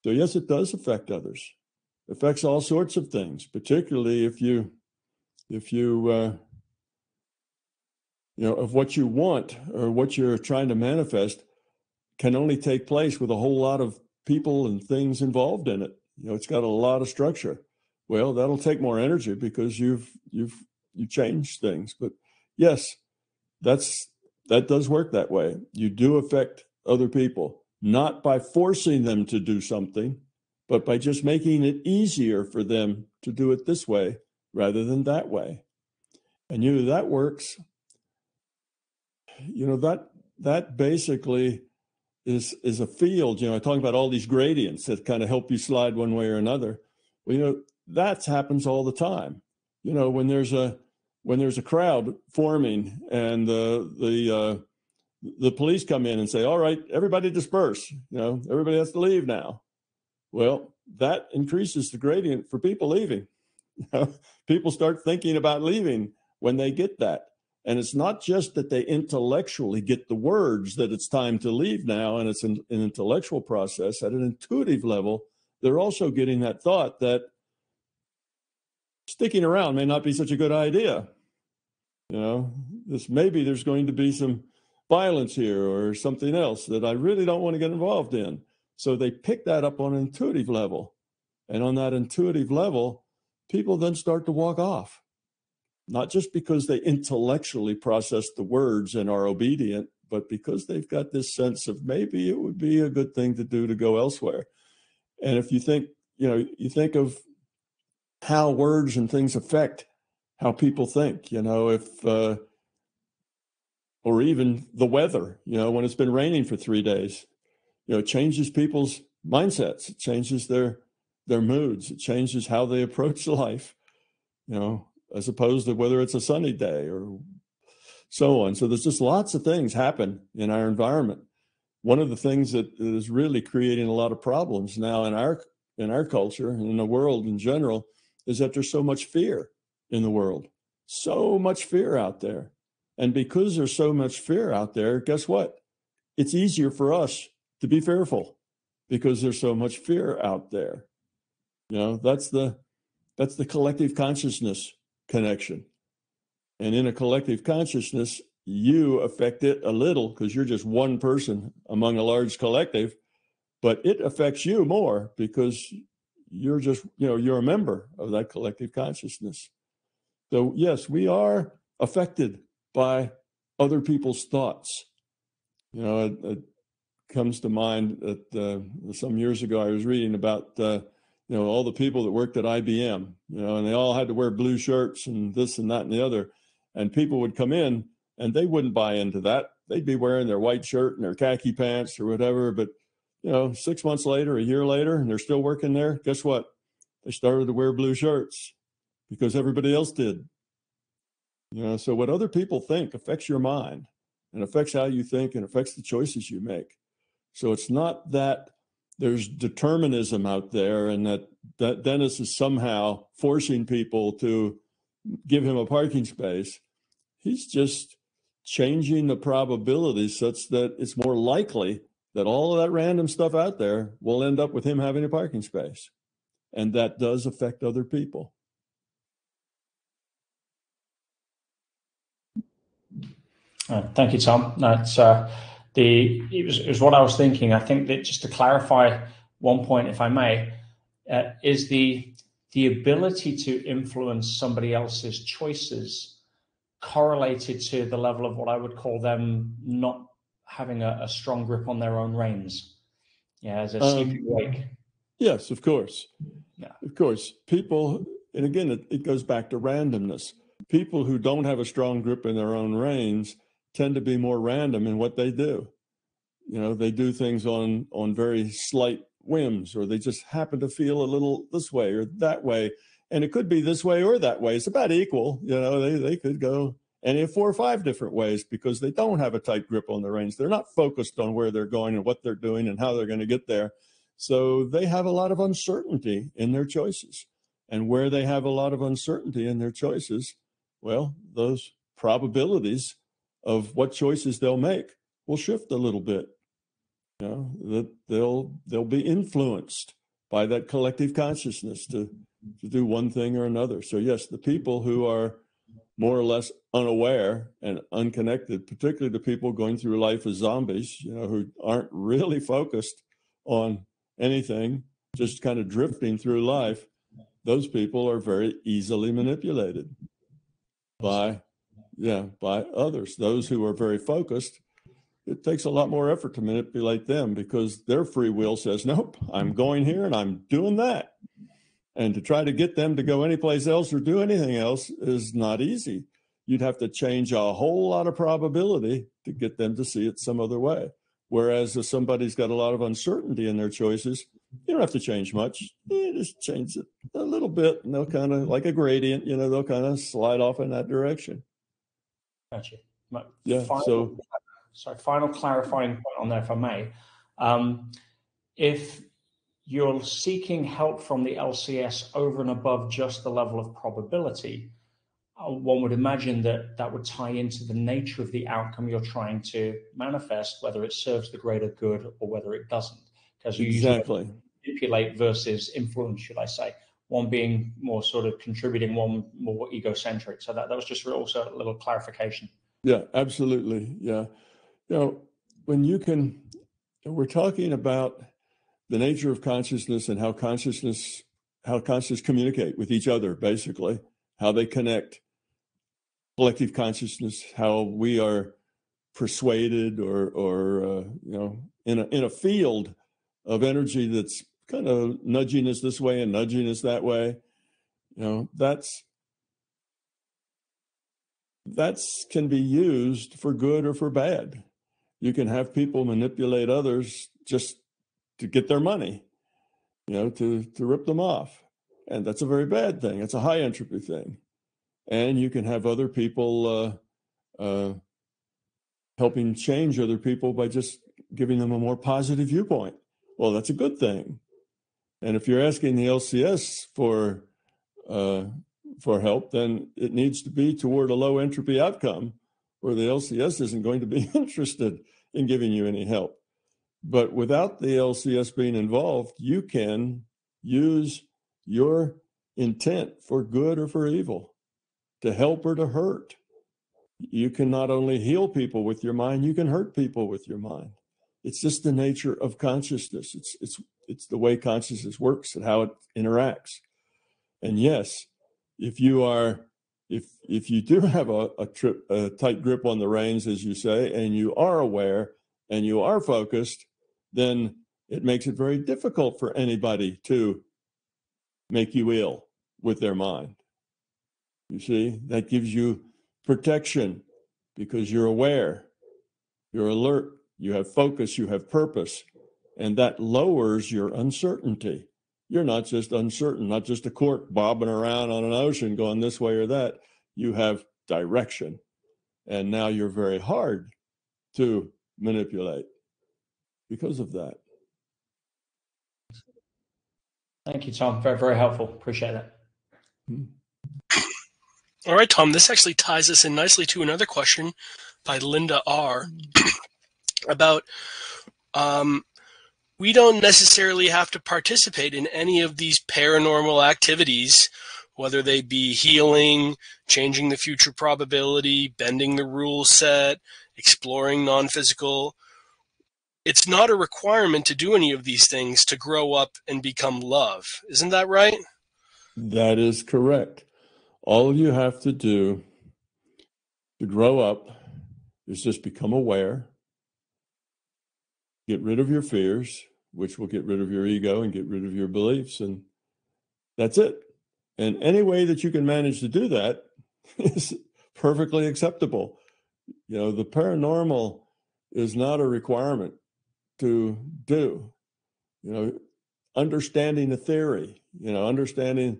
So yes, it does affect others. It affects all sorts of things, particularly if you if you uh, you know of what you want or what you're trying to manifest can only take place with a whole lot of people and things involved in it you know it's got a lot of structure well that'll take more energy because you've you've you changed things but yes that's that does work that way you do affect other people not by forcing them to do something but by just making it easier for them to do it this way rather than that way. And you know, that works. You know, that that basically is is a field, you know, I talk about all these gradients that kind of help you slide one way or another. Well, you know, that happens all the time. You know, when there's a when there's a crowd forming and the the uh, the police come in and say, "All right, everybody disperse." You know, everybody has to leave now. Well, that increases the gradient for people leaving. *laughs* people start thinking about leaving when they get that. And it's not just that they intellectually get the words that it's time to leave now, and it's an, an intellectual process. At an intuitive level, they're also getting that thought that sticking around may not be such a good idea. You know, this maybe there's going to be some violence here or something else that I really don't want to get involved in. So they pick that up on an intuitive level. And on that intuitive level, people then start to walk off. Not just because they intellectually process the words and are obedient, but because they've got this sense of maybe it would be a good thing to do to go elsewhere. And if you think, you know, you think of how words and things affect how people think, you know, if, uh, or even the weather, you know, when it's been raining for three days, you know, it changes people's mindsets, it changes their, their moods, it changes how they *laughs* approach life, you know, as opposed to whether it's a sunny day or so on. So there's just lots of things happen in our environment. One of the things that is really creating a lot of problems now in our in our culture and in the world in general is that there's so much fear in the world. So much fear out there. And because there's so much fear out there, guess what? It's easier for us to be fearful because there's so much fear out there. You know, that's the that's the collective consciousness connection. And in a collective consciousness, you affect it a little because you're just one person among a large collective, but it affects you more because you're just, you know, you're a member of that collective consciousness. So, yes, we are affected by other people's thoughts. You know, it, it comes to mind that uh, some years ago I was reading about, uh, you know, all the people that worked at IBM, you know, and they all had to wear blue shirts and this and that and the other and people would come in and they wouldn't buy into that. They'd be wearing their white shirt and their khaki pants or whatever. But, you know, six months later, a year later, and they're still working there, guess what? They started to wear blue shirts because everybody else did. You know, so what other people think affects your mind and affects how you think and affects the choices you make. So it's not that there's determinism out there and that, that Dennis is somehow forcing people to give him a parking space. He's just changing the probability such that it's more likely that all of that random stuff out there will end up with him having a parking space. And that does affect other people. Uh, thank you, Tom. That's uh, the it was, it was what I was thinking. I think that just to clarify one point, if I may, uh, is the the ability to influence somebody else's choices correlated to the level of what I would call them not having a, a strong grip on their own reins. Yeah, as a um, sleepy wake. Yes, of course. Yeah. Of course. People, and again, it, it goes back to randomness. People who don't have a strong grip in their own reins tend to be more random in what they do. You know, they do things on on very slight whims or they just happen to feel a little this way or that way and it could be this way or that way it's about equal you know they, they could go any four or five different ways because they don't have a tight grip on the reins. They're not focused on where they're going and what they're doing and how they're going to get there. So they have a lot of uncertainty in their choices. And where they have a lot of uncertainty in their choices well those probabilities of what choices they'll make will shift a little bit. You know, that they'll they'll be influenced by that collective consciousness to to do one thing or another. So yes, the people who are more or less unaware and unconnected, particularly the people going through life as zombies, you know, who aren't really focused on anything, just kind of drifting through life, those people are very easily manipulated by yeah, by others. Those who are very focused it takes a lot more effort to manipulate them because their free will says, nope, I'm going here and I'm doing that. And to try to get them to go anyplace else or do anything else is not easy. You'd have to change a whole lot of probability to get them to see it some other way. Whereas if somebody's got a lot of uncertainty in their choices, you don't have to change much. You just change it a little bit and they'll kind of like a gradient, you know, they'll kind of slide off in that direction. Gotcha. yeah. Final, so so final clarifying point on there, if I may. Um, if you're seeking help from the LCS over and above just the level of probability, uh, one would imagine that that would tie into the nature of the outcome you're trying to manifest, whether it serves the greater good or whether it doesn't. Because exactly. manipulate versus influence, should I say? One being more sort of contributing, one more egocentric. So that, that was just also a little clarification. Yeah, absolutely. Yeah. You know, when you can, we're talking about the nature of consciousness and how consciousness, how consciousness communicate with each other, basically, how they connect collective consciousness, how we are persuaded or, or uh, you know, in a, in a field of energy that's kind of nudging us this way and nudging us that way, you know, that's that's can be used for good or for bad. You can have people manipulate others just to get their money, you know, to to rip them off, and that's a very bad thing. It's a high entropy thing, and you can have other people uh, uh, helping change other people by just giving them a more positive viewpoint. Well, that's a good thing. And if you're asking the LCS for uh, for help, then it needs to be toward a low entropy outcome, where the LCS isn't going to be *laughs* interested in giving you any help. But without the LCS being involved, you can use your intent for good or for evil, to help or to hurt. You can not only heal people with your mind, you can hurt people with your mind. It's just the nature of consciousness. It's it's it's the way consciousness works and how it interacts. And yes, if you are if if you do *laughs* have a, a trip a tight grip on the reins, as you say, and you are aware and you are focused, then it makes it very difficult for anybody to make you ill with their mind. You see, that gives you protection because you're aware, you're alert, you have focus, you have purpose, and that lowers your uncertainty. You're not just uncertain, not just a cork bobbing around on an ocean going this way or that. You have direction. And now you're very hard to manipulate because of that. Thank you, Tom. Very, very helpful. Appreciate it. Hmm. All right, Tom, this actually ties us in nicely to another question by Linda R *clears throat* about um, we don't necessarily have to participate in any of these paranormal activities, whether they be healing, changing the future probability, bending the rule set, exploring non physical. It's not a requirement to do any of these things to grow up and become love. Isn't that right? That is correct. All you have to do to grow up is just become aware, get rid of your fears, which will get rid of your ego and get rid of your beliefs. And that's it. And any way that you can manage to do that *laughs* is perfectly acceptable. You know, the paranormal is not a requirement to do. You know, understanding the theory, you know, understanding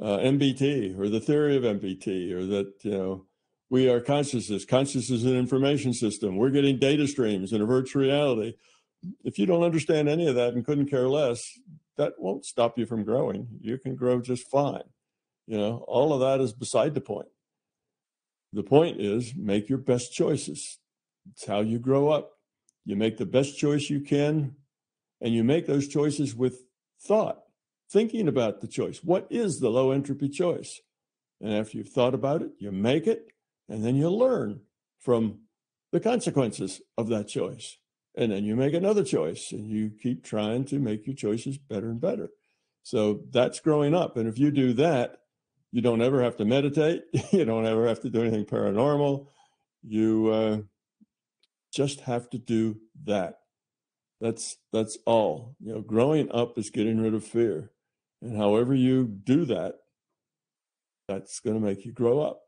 uh, MBT or the theory of MBT, or that you know we are consciousness. Consciousness is an information system. We're getting data streams in a virtual reality. If you don't understand any of that and couldn't care less, that won't stop you from growing. You can grow just fine. You know, all of that is beside the point. The point is make your best choices. It's how you grow up. You make the best choice you can, and you make those choices with thought thinking about the choice. What is the low entropy choice? And after you've thought about it, you make it, and then you learn from the consequences of that choice. And then you make another choice, and you keep trying to make your choices better and better. So that's growing up. And if you do that, you don't ever have to meditate. *laughs* You don't ever have to do anything paranormal. You uh, just have to do that. That's that's all. You know, growing up is getting rid of fear. And however you do that, that's going to make you grow up.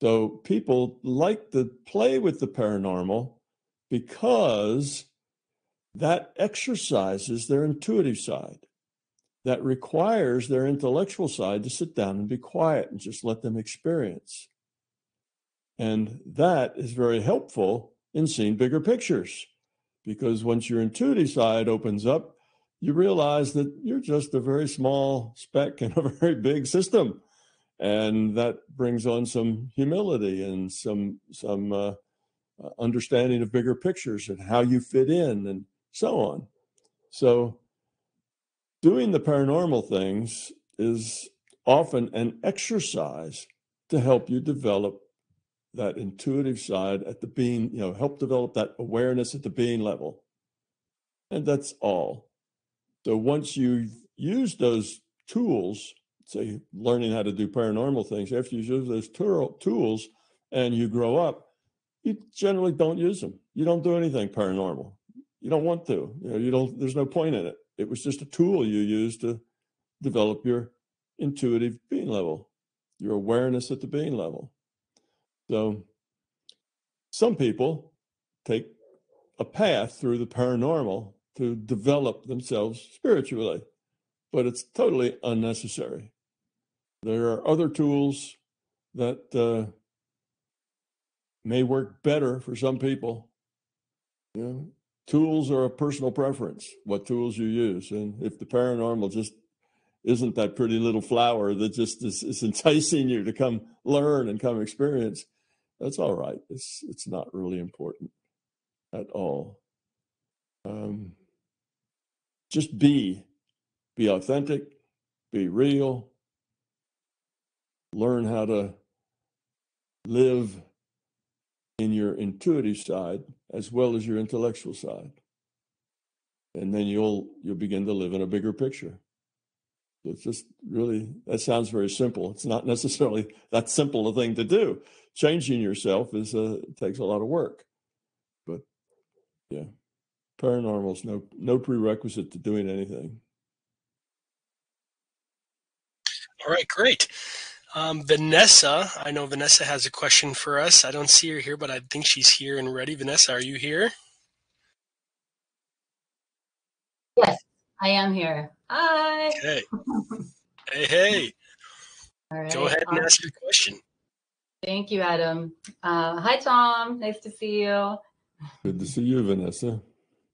So people like to play with the paranormal because that exercises their intuitive side. That requires their intellectual side to sit down and be quiet and just let them experience. And that is very helpful in seeing bigger pictures. Because once your intuitive side opens up, you realize that you're just a very small speck in a *laughs* very big system. And that brings on some humility and some some uh, uh, understanding of bigger pictures and how you fit in and so on. So doing the paranormal things is often an exercise to help you develop that intuitive side at the being, you know, help develop that awareness at the being level. And that's all. So once you use those tools, say learning how to do paranormal things, after you use those tools and you grow up, you generally don't use them. You don't do anything paranormal. You don't want to. You know, you don't. There's no point in it. It was just a tool you used to develop your intuitive being level, your awareness at the being level. So, some people take a path through the paranormal to develop themselves spiritually, but it's totally unnecessary. There are other tools that uh, may work better for some people. You know, tools are a personal preference, what tools you use. And if the paranormal just isn't that pretty little flower that just is, is enticing you to come learn and come experience, that's all right. It's it's not really important at all. Um, just be, be authentic, be real, learn how to live in your intuitive side as well as your intellectual side and then you'll you'll begin to live in a bigger picture it's just really that sounds very simple it's not necessarily *laughs* that simple a thing to do changing yourself is a takes a lot of work but yeah paranormal is no no prerequisite to doing anything all right great um, Vanessa, I know Vanessa has a question for us. I don't see her here, but I think she's here and ready. Vanessa, are you here? Yes, I am here. Hi. Hey. hey, hey. All right. Go ahead and ask your question. Thank you, Adam. Uh, hi, Tom. Nice to see you. Good to see you, Vanessa.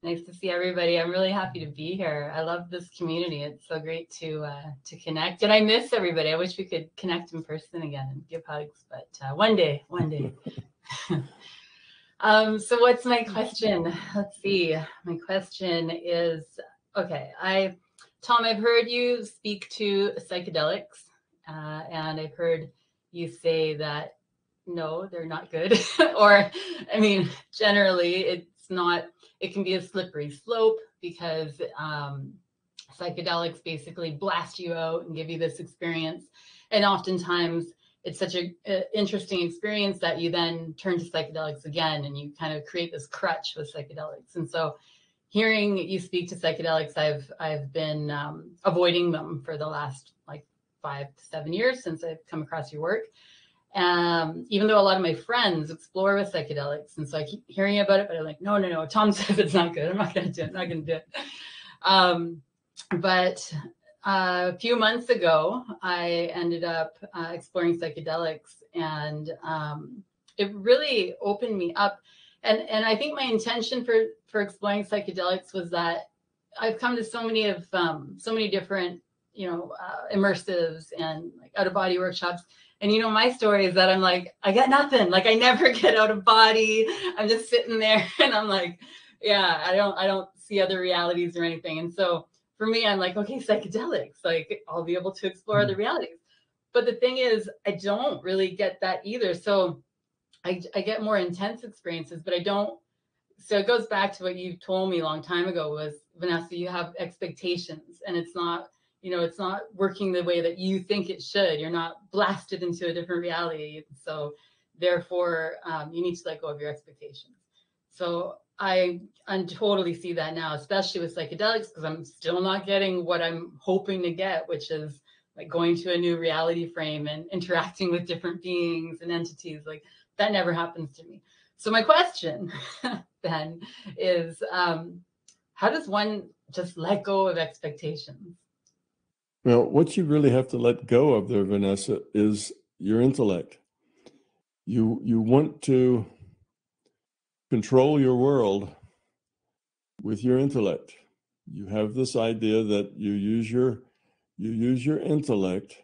Nice to see everybody. I'm really happy to be here. I love this community. It's so great to uh, to connect, and I miss everybody. I wish we could connect in person again and give hugs, but uh, one day, one day. *laughs* *laughs* um, so, what's my question? Let's see. My question is okay. I, Tom, I've heard you speak to psychedelics, uh, and I've heard you say that no, they're not good, *laughs* or I mean, generally, it's not it can be a slippery slope because um, psychedelics basically blast you out and give you this experience. And oftentimes, it's such an interesting experience that you then turn to psychedelics again and you kind of create this crutch with psychedelics. And so, hearing you speak to psychedelics, I've I've been um, avoiding them for the last like five to seven years since I've come across your work. Um, even though a lot of my friends explore with psychedelics, and so I keep hearing about it, but I'm like, no, no, no. Tom *laughs* says it's not good. I'm not going to do it. I'm not going to do it. Um, but uh, a few months ago, I ended up uh, exploring psychedelics, and um, it really opened me up. And and I think my intention for for exploring psychedelics was that I've come to so many of um, so many different you know uh, immersives and like out of body workshops and you know, my story is that I'm like, I got nothing. Like I never *laughs* get out of body. I'm just sitting there *laughs* and I'm like, yeah, I don't I don't see other realities or anything. And so for me, I'm like, okay, psychedelics, like I'll be able to explore other mm-hmm. realities. But the thing is, I don't really get that either. So I, I get more intense experiences, but I don't. So it goes back to what you told me a long time ago was Vanessa, you have expectations and it's not you know it's not working the way that you think it should. You're not blasted into a different reality. So therefore um, you need to let go of your expectations. So i i totally see that now especially with psychedelics because i'm still not getting what i'm hoping to get which is like going to a new reality frame and interacting with different beings and entities. Like that never happens to me so my question *laughs* then is um, how does one just let go of expectations well, what you really have to let go of there, Vanessa, is your intellect. You you want to control your world with your intellect. You have this idea that you use your you use your intellect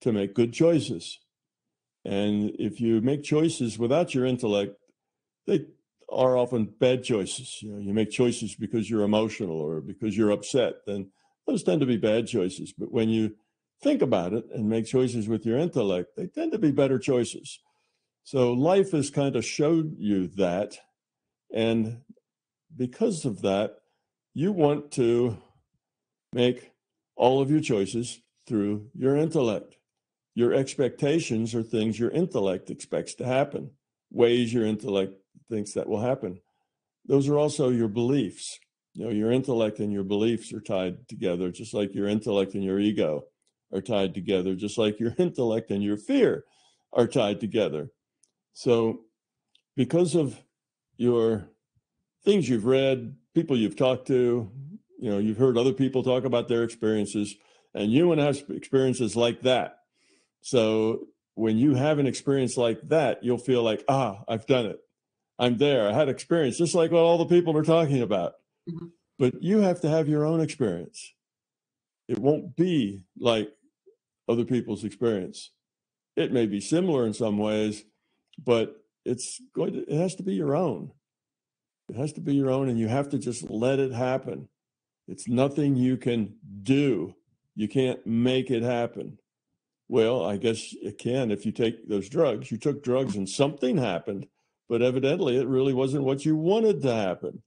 to make good choices. And if you make choices without your intellect, they are often bad choices. You know, you make choices because you're emotional or because you're upset, then those tend to be bad choices. But when you think about it and make choices with your intellect, they tend to be better choices. So life has kind of showed you that. And because of that, you want to make all of your choices through your intellect. Your expectations are things your intellect expects to happen, ways your intellect thinks that will happen. Those are also your beliefs. You know, your intellect and your beliefs are tied together, just like your intellect and your ego are tied together, just like your *laughs* intellect and your fear are tied together. So, because of your things you've read, people you've talked to, you know, you've heard other people talk about their experiences, and you want to have experiences like that. So, when you have an experience like that, you'll feel like, ah, I've done it. I'm there. I had experience, just like what all the people are talking about. Mm-hmm. But you have to have your own experience. It won't be like other people's experience. It may be similar in some ways, but it's going to, it has to be your own. It has to be your own, and you have to just let it happen. It's nothing you can do. You can't make it happen. Well, I guess it can if you take those drugs. You took drugs and something happened, but evidently it really wasn't what you wanted to happen.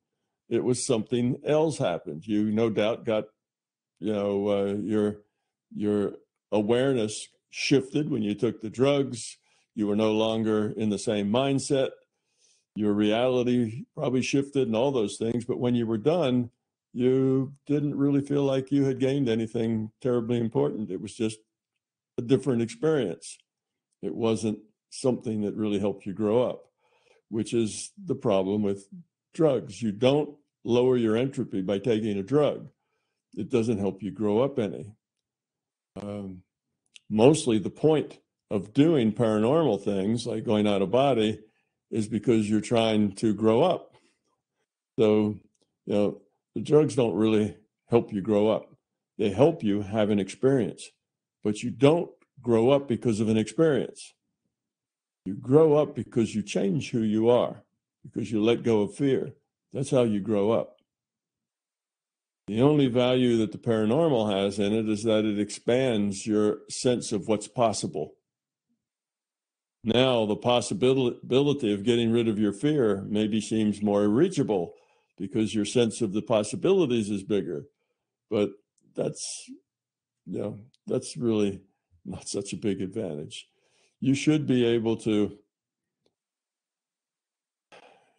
It was something else happened. You no doubt got, you know, uh, your your awareness shifted when you took the drugs. You were no longer in the same mindset. Your reality probably shifted and all those things. But when you were done, you didn't really feel like you had gained anything terribly important. It was just a different experience. It wasn't something that really helped you grow up, which is the problem with drugs. You don't lower your entropy by taking a drug, it doesn't help you grow up any. Um, mostly the point of doing paranormal things like going out of body is because you're trying to grow up. So, you know, the drugs don't really help you grow up. They help you have an experience, but you don't grow up because of an experience. You grow up because you change who you are, because you let go of fear. That's how you grow up. The only value that the paranormal has in it is that it expands your sense of what's possible. Now, the possibility of getting rid of your fear maybe seems more reachable because your sense of the possibilities is bigger. But that's, you know, that's really not such a big advantage. You should be able to,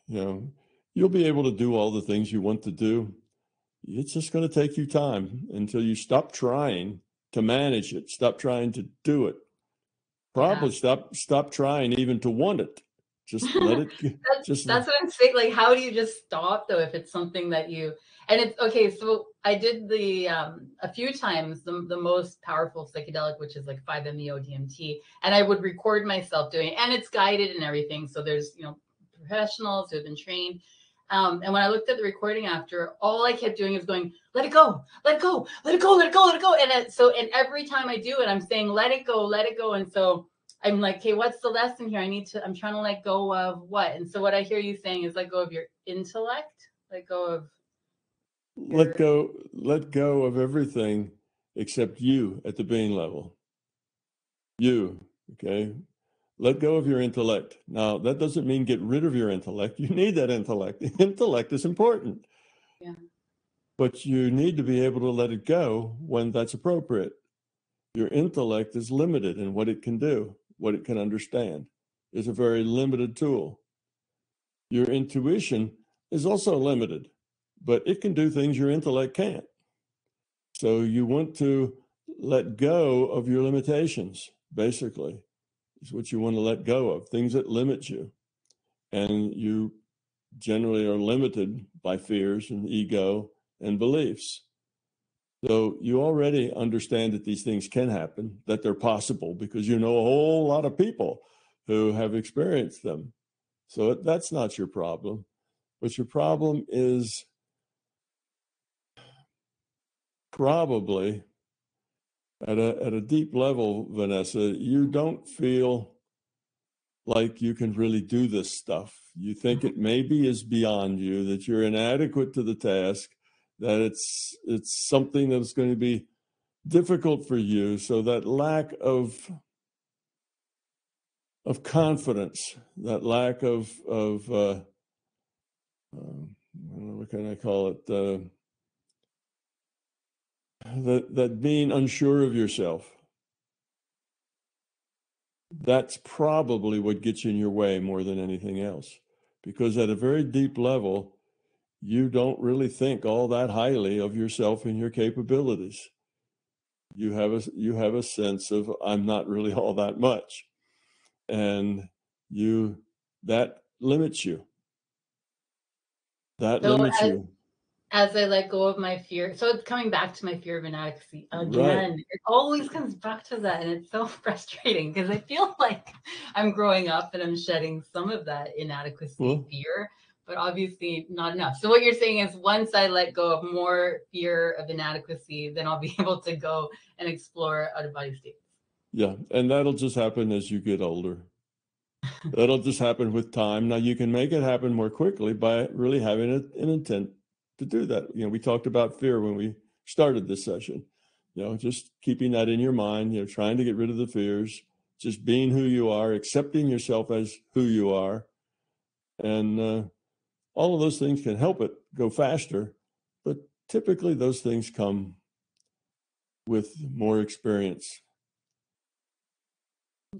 you know, you'll be able to do all the things you want to do it's just going to take you time until you stop trying to manage it, stop trying to do it. Probably yeah. stop stop trying even to want it. Just let it. *laughs* that's, just that's what I'm saying. Like, how do you just stop though if it's something that you and it's okay. So I did the um a few times the the most powerful psychedelic, which is like 5-MeO DMT, and I would record myself doing it, and it's guided and everything. So there's you know professionals who have been trained um, and when I looked at the recording after, all I kept doing is going, let it go, let it go, let it go, let it go, let it go. And it, so, and every time I do it, I'm saying, let it go, let it go. And so I'm like, okay, what's the lesson here? I need to, I'm trying to let go of what? And so what I hear you saying is let go of your intellect, let go of. Let go, let go of everything except you at the being level. You, okay? let go of your intellect. Now, that doesn't mean get rid of your intellect. *laughs* You need that intellect. *laughs* Intellect is important. Yeah. But you need to be able to let it go when that's appropriate. Your intellect is limited in what it can do, what it can understand. It's a very limited tool. Your intuition is also limited, but it can do things your intellect can't. So you want to let go of your limitations, basically is what you want to let go of, things that limit you. And you generally are limited by fears and ego and beliefs. So you already understand that these things can happen, that they're possible because you know a whole lot of people who have experienced them. So that's not your problem. But your problem is probably at a at a deep level, Vanessa, you don't feel like you can really do this stuff. You think it maybe is beyond you, that you're inadequate to the task, that it's it's something that's going to be difficult for you. So that lack of of confidence, that lack of of uh, uh, what can I call it? Uh, that that being unsure of yourself. That's probably what gets in your way more than anything else, because at a very deep level, you don't really think all that highly of yourself and your capabilities. You have a you have a sense of I'm not really all that much, and you that limits you. That So limits as- you. As I let go of my fear, so it's coming back to my fear of inadequacy again. It always comes back to that, and it's so *laughs* frustrating because I feel *laughs* like I'm growing up and I'm shedding some of that inadequacy Well- fear, but obviously not enough. So what you're saying is, once I let go of more fear of inadequacy, then I'll be *laughs* able to go and explore out of body states. Yeah, and that'll just happen as you get older. That'll just happen with time. Now you can make it happen more quickly by really having an intent to do that. You know, we talked about fear when we started this session. You know, just keeping that in your mind, you know, trying to get rid of the fears, just being who you are, accepting yourself as who you are. And uh, all of those things can help it go faster, but typically those things come with more experience.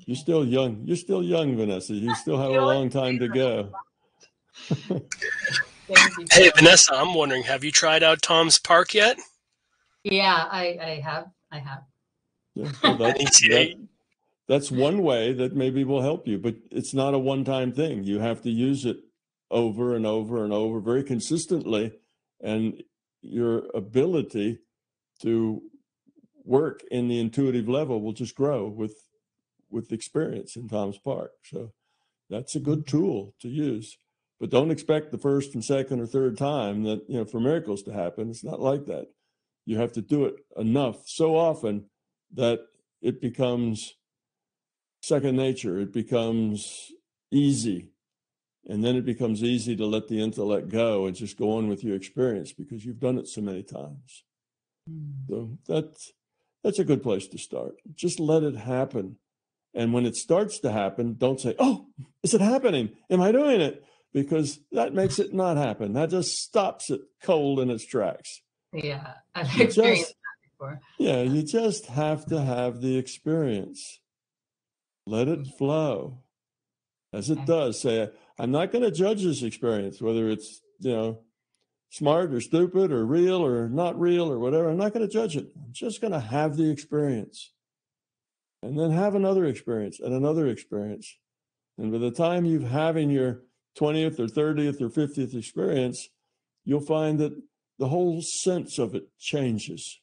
You're still young. You're still young, Vanessa. You *laughs* still have a long time to go. *laughs* *laughs* Thank *laughs* you. Hey, Vanessa, I'm wondering, have you tried out Tom's Park yet? Yeah, I, I have. I have. Yeah, so *laughs* that- that- that's one way that maybe will help you, but it's not a one-time thing. You have to use it over and over and over very consistently, and your ability to work in the intuitive level will just grow with with experience in Tom's Park. So that's a good mm-hmm. tool to use. But don't expect the first and second or third time that you know for miracles to happen. It's not like that. You have to do it enough so often that it becomes second nature. It becomes easy. And then it becomes easy to let the intellect go and just go on with your experience because you've done it so many times. Hmm. So that's that's a good place to start. Just let it happen. And when it starts to happen, don't say, "Oh, is it happening? Am I doing it?" Because that makes it not happen. That just stops it cold in its tracks. Yeah, I've You experienced just- that before. Yeah, you just have to have the experience. Let it mm-hmm. flow as it does. Say, I'm not going to judge this experience, whether it's, you know, smart or stupid or real or not real or whatever. I'm not going to judge it. I'm just going to have the experience and then have another experience and another experience. And by the time you've having your 20th or 30th or 50th experience, you'll find that the whole sense of it changes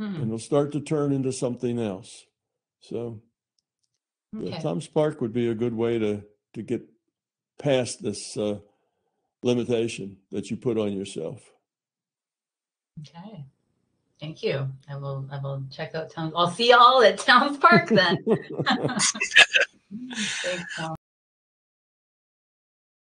Hmm, and it'll start to turn into something else. So, yeah, Okay. Tom's Park would be a good way to to get past this uh, limitation that you put on yourself. Okay. Thank you. I will I will check out Tom's. I'll see y'all at Tom's Park then. *laughs* *laughs* Thanks, Tom.